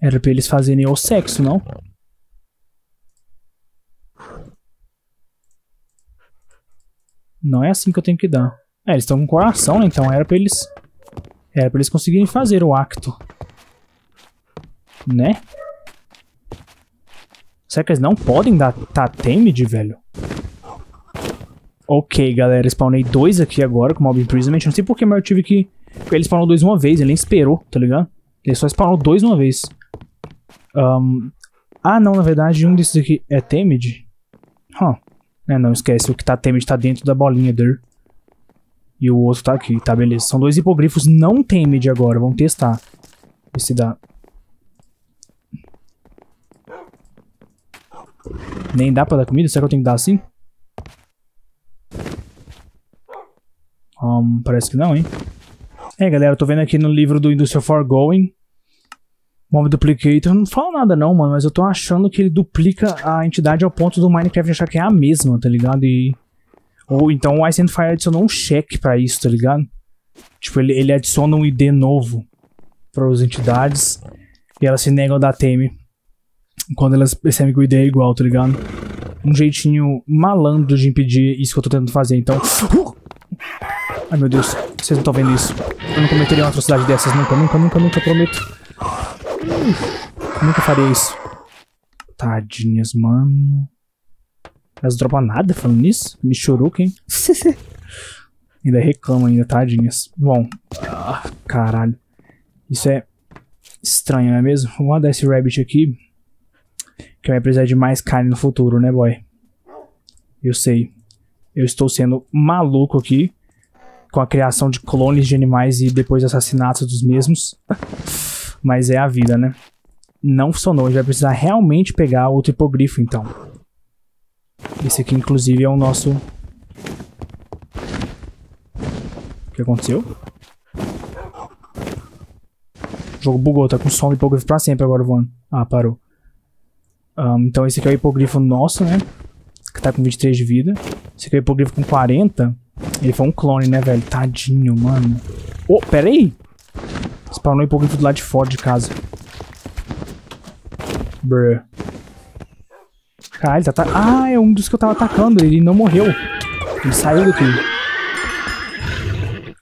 Era pra eles fazerem o sexo, não? Não é assim que eu tenho que dar. É, eles estão com coração, né? Então era pra eles... Era pra eles conseguirem fazer o acto. Né? Será que eles não podem dar Tatemed, velho? Ok, galera. Spawnei dois aqui agora com Mob Imprisonment. Não sei porque, mas eu tive que... Ele spawnou dois uma vez. Ele nem esperou, tá ligado? Ele só spawnou dois uma vez. Um... Ah, não. Na verdade, um desses aqui é Tamed. Huh. É, não, esquece. O que tá Tamed tá dentro da bolinha der. E o outro tá aqui. Tá, beleza. São dois hipogrifos não Tamed agora. Vamos testar. Ver se dá. Nem dá pra dar comida? Será que eu tenho que dar assim? Um, parece que não, hein? É, galera, eu tô vendo aqui no livro do Industrial Foregoing. Mob Duplicator. Não fala nada não, mano, mas eu tô achando que ele duplica a entidade ao ponto do Minecraft achar que é a mesma, tá ligado? E... Ou então o Ice and Fire adicionou um check pra isso, tá ligado? Tipo, ele, ele adiciona um ID novo para as entidades e elas se negam a dar teme quando elas percebem que o ID é igual, tá ligado? Um jeitinho malandro de impedir isso que eu tô tentando fazer, então... Uh! Ai, meu Deus. Vocês não estão vendo isso. Eu não cometeria uma atrocidade dessas nunca, nunca, nunca, nunca, prometo. Uh, nunca faria isso. Tadinhas, mano. Elas dropam nada falando nisso? Me chorou, quem? <laughs> ainda reclama ainda, tadinhas. Bom. Ah, caralho. Isso é estranho, não é mesmo? Vou guardar esse rabbit aqui. Que vai precisar de mais carne no futuro, né, boy? Eu sei. Eu estou sendo maluco aqui. Com a criação de clones de animais e depois assassinatos dos mesmos. <laughs> Mas é a vida, né? Não funcionou. A gente vai precisar realmente pegar outro hipogrifo, então. Esse aqui, inclusive, é o nosso... O que aconteceu? O jogo bugou, tá com som do hipogrifo pra sempre agora voando. Ah, parou. Um, então esse aqui é o hipogrifo nosso, né? Que tá com 23 de vida. Esse aqui é o hipogrifo com 40. Ele foi um clone, né, velho? Tadinho, mano. Oh, pera aí. Spawnou hipogrifo do lado de fora de casa. Bruh. Caralho, tá, tá... Ah, é um dos que eu tava atacando. Ele não morreu. Ele saiu daqui.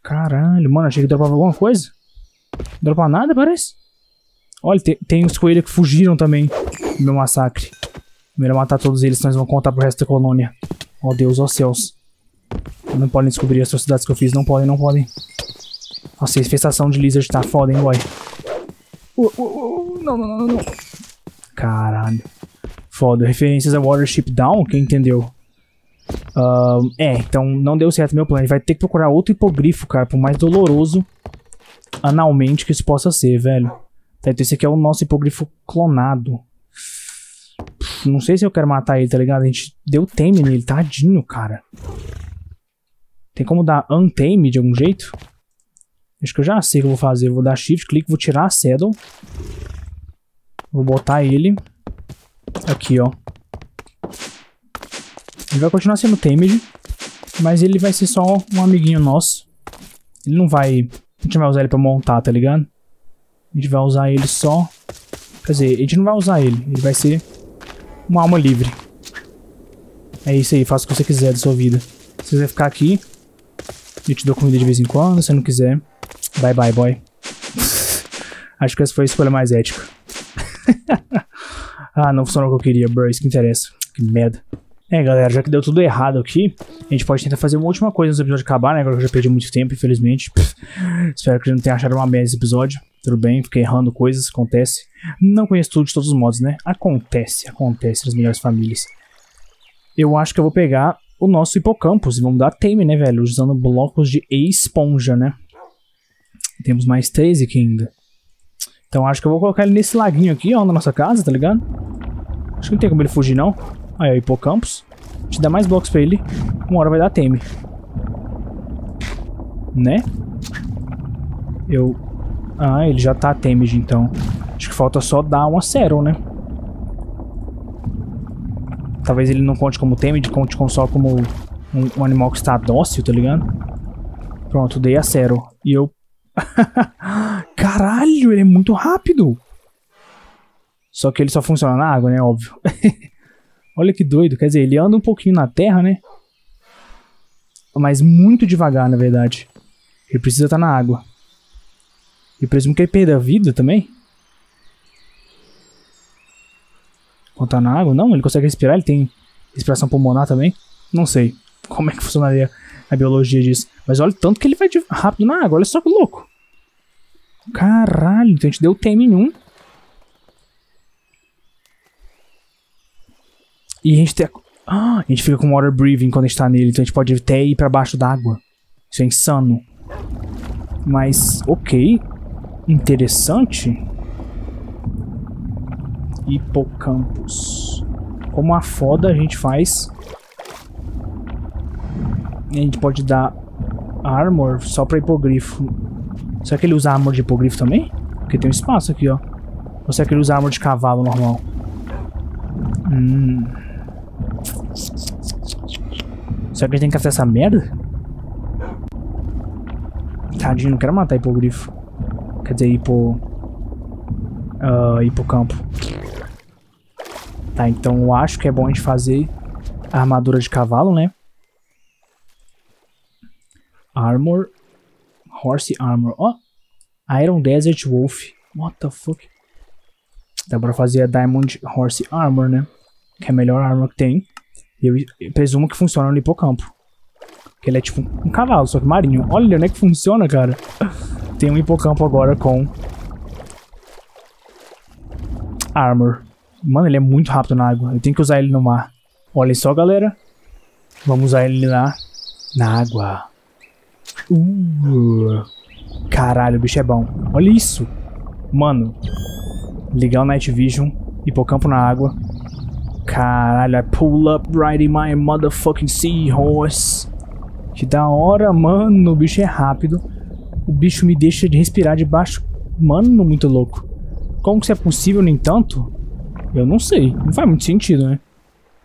Caralho, mano. Achei que dropava alguma coisa. Dropa nada, parece. Olha, tem, tem os coelhos que fugiram também do meu massacre. Primeiro matar todos eles, senão eles vão contar pro resto da colônia. Ó oh, Deus, ó oh, céus. Não podem descobrir as atrocidades que eu fiz. Não podem, não podem. Nossa, a infestação de lizard tá foda, hein, boy. Uh, uh, uh, não, não, não, não. Caralho. Foda. Referências a Watership Down, quem entendeu? Uh, é, então não deu certo meu plano. A gente vai ter que procurar outro hipogrifo, cara, por mais doloroso analmente que isso possa ser, velho. Tá, então esse aqui é o nosso hipogrifo clonado. Não sei se eu quero matar ele, tá ligado? A gente deu tame nele, tadinho, cara. Tem como dar untame de algum jeito? Acho que eu já sei o que eu vou fazer. Eu vou dar shift, clique, vou tirar a saddle. Vou botar ele aqui, ó. Ele vai continuar sendo tamed, mas ele vai ser só um amiguinho nosso. Ele não vai... A gente vai usar ele pra montar, tá ligado? A gente vai usar ele só... Quer dizer, a gente não vai usar ele. Ele vai ser uma alma livre. É isso aí, faça o que você quiser da sua vida. Se você ficar aqui, eu te dou comida de vez em quando. Se não quiser, bye bye, boy. Acho que essa foi a escolha mais ética. <laughs> ah, não funcionou o que eu queria, bro. Isso que interessa. Que merda. É, galera, já que deu tudo errado aqui, a gente pode tentar fazer uma última coisa antes do episódio acabar, né? Agora que eu já perdi muito tempo, infelizmente. <laughs> Espero que eu não tenha achado uma merda esse episódio. Tudo bem, fiquei errando coisas, acontece. Não conheço tudo de todos os modos, né? Acontece, acontece nas melhores famílias. Eu acho que eu vou pegar o nosso hipocampus e vamos dar tame, né, velho? Usando blocos de esponja, né? Temos mais três aqui ainda. Então acho que eu vou colocar ele nesse laguinho aqui, ó, na nossa casa, tá ligado? Acho que não tem como ele fugir, não. Aí, o hipocampus. Gente dá mais blocos pra ele. Uma hora vai dar teme. né? Eu... Ah, ele já tá damage, então. Acho que falta só dar uma Cero, né? Talvez ele não conte como damage, conte com só como um, um, animal que está dócil, tá ligado? Pronto, dei a Cero. E eu... <laughs> Caralho, ele é muito rápido! Só que ele só funciona na água, né? Óbvio. <laughs> Olha que doido. Quer dizer, ele anda um pouquinho na terra, né? Mas muito devagar, na verdade. Ele precisa estar na água. E presumo que ele perde a vida também. Quando tá na água? Não, ele consegue respirar, ele tem respiração pulmonar também. Não sei <laughs> como é que funcionaria a biologia disso. Mas olha o tanto que ele vai rápido na água, olha só que louco. Caralho, então a gente deu tempo em um. E a gente tem. Ah, a gente fica com water breathing quando a gente tá nele, então a gente pode até ir pra baixo d'água. Isso é insano. Mas, ok. Interessante. Hipocampus. Como a foda a gente faz. A gente pode dar armor só pra hipogrifo. Será que ele usa armor de hipogrifo também? Porque tem um espaço aqui, ó. Ou será que ele usa armor de cavalo normal? Hum. Será que a gente tem que fazer essa merda? Tadinho, não quero matar hipogrifo. Quer dizer, hipo... Uh, hipocampo. Tá, então eu acho que é bom a gente fazer a armadura de cavalo, né? Armor. Horse Armor. Ó. Oh, Iron Desert Wolf. What the fuck? Dá pra fazer a Diamond Horse Armor, né? Que é a melhor arma que tem. E eu, eu presumo que funciona no hipocampo. Que ele é tipo um cavalo, só que marinho. Olha, onde é que funciona, cara? Tem um hipocampo agora com... Armor. Mano, ele é muito rápido na água. Eu tenho que usar ele no mar. Olha só, galera. Vamos usar ele lá na água. Uh, caralho, o bicho é bom. Olha isso. Mano. Ligar o Night Vision. Hipocampo na água. Caralho, I pull up riding my motherfucking seahorse. Que da hora, mano. O bicho é rápido. O bicho me deixa de respirar debaixo. Mano, muito louco. Como que isso é possível, no entanto? Eu não sei. Não faz muito sentido, né?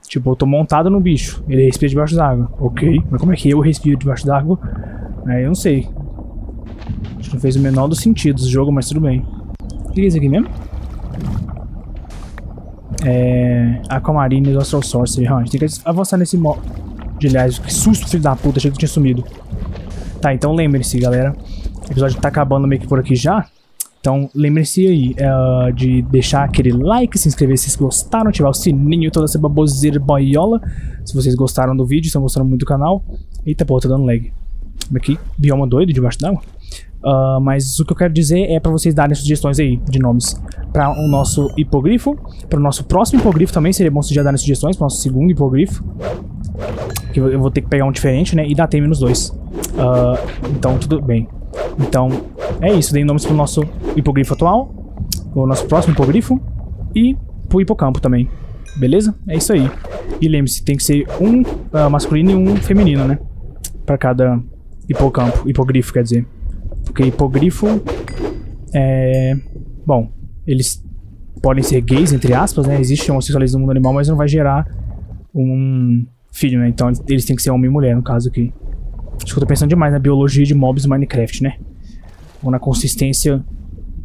Tipo, eu tô montado no bicho. Ele respira debaixo d'água. Ok. Mas como é que eu respiro debaixo d'água? Aí é, eu não sei. Acho que não fez o menor dos sentidos o jogo, mas tudo bem. O que é isso aqui mesmo? É... Aquamarine e Astral Sorcery. a gente tem que avançar nesse modo. De aliás, que susto, filho da puta. Achei que tinha sumido. Tá, então lembre-se, galera. O episódio tá acabando meio que por aqui já. Então, lembre-se aí uh, de deixar aquele like, se inscrever se vocês gostaram, ativar o sininho, toda essa baboseira boiola. Se vocês gostaram do vídeo, estão gostando muito do canal. Eita, pô, tá dando lag. Aqui, bioma doido debaixo d'água. Uh, mas o que eu quero dizer é para vocês darem sugestões aí de nomes para o nosso hipogrifo, para o nosso próximo hipogrifo também seria bom se já darem sugestões para o nosso segundo hipogrifo, que eu vou ter que pegar um diferente, né, e dar time nos dois. Uh, então tudo bem. Então é isso, dei nomes para o nosso hipogrifo atual, o nosso próximo hipogrifo e para o hipocampo também. Beleza? É isso aí. E lembre-se, tem que ser um uh, masculino e um feminino, né? Para cada hipocampo, hipogrifo, quer dizer. Porque hipogrifo é... Bom, eles podem ser gays, entre aspas, né? Existe homossexualismo no mundo animal, mas não vai gerar um filho, né? Então eles têm que ser homem e mulher, no caso aqui. Acho que eu tô pensando demais na biologia de mobs Minecraft, né? Ou na consistência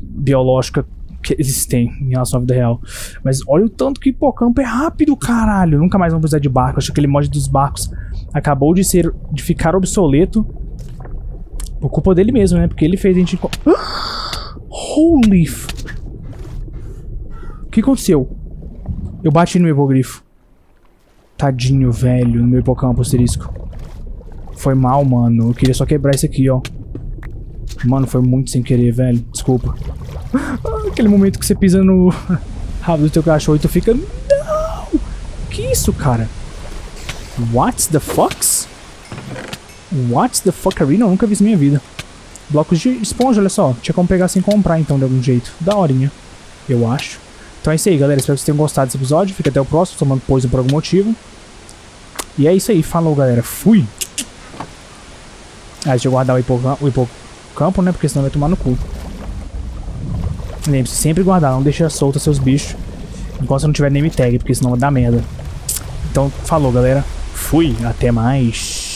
biológica que eles têm em relação à vida real. Mas olha o tanto que hipocampo é rápido, caralho. Nunca mais vamos precisar de barco. Acho que aquele mod dos barcos acabou de ser de ficar obsoleto por culpa dele mesmo, né? Porque ele fez a gente... <gasps> Holy... F... O que aconteceu? Eu bati no hipogrifo. Tadinho, velho, no meu hipocampo asterisco. Foi mal, mano. Eu queria só quebrar isso aqui, ó. Mano, foi muito sem querer, velho. Desculpa. Aquele momento que você pisa no <laughs> rabo do teu cachorro e tu fica... Não! Que isso, cara? What the fucks? What the fuck arena? Eu nunca vi isso na minha vida. Blocos de esponja, olha só. Tinha como pegar sem comprar, então, de algum jeito. Da horinha, eu acho. Então é isso aí, galera. Espero que vocês tenham gostado desse episódio. Fica até o próximo, tomando poison por algum motivo. E é isso aí. Falou, galera. Fui! Ah, deixa eu guardar o, hipocampo, o hipocampo, né? Porque senão vai tomar no cu. Lembre-se, sempre guardar, não deixa solta seus bichos. Enquanto você não tiver name tag, porque senão vai dar merda. Então, falou, galera. Fui, até mais.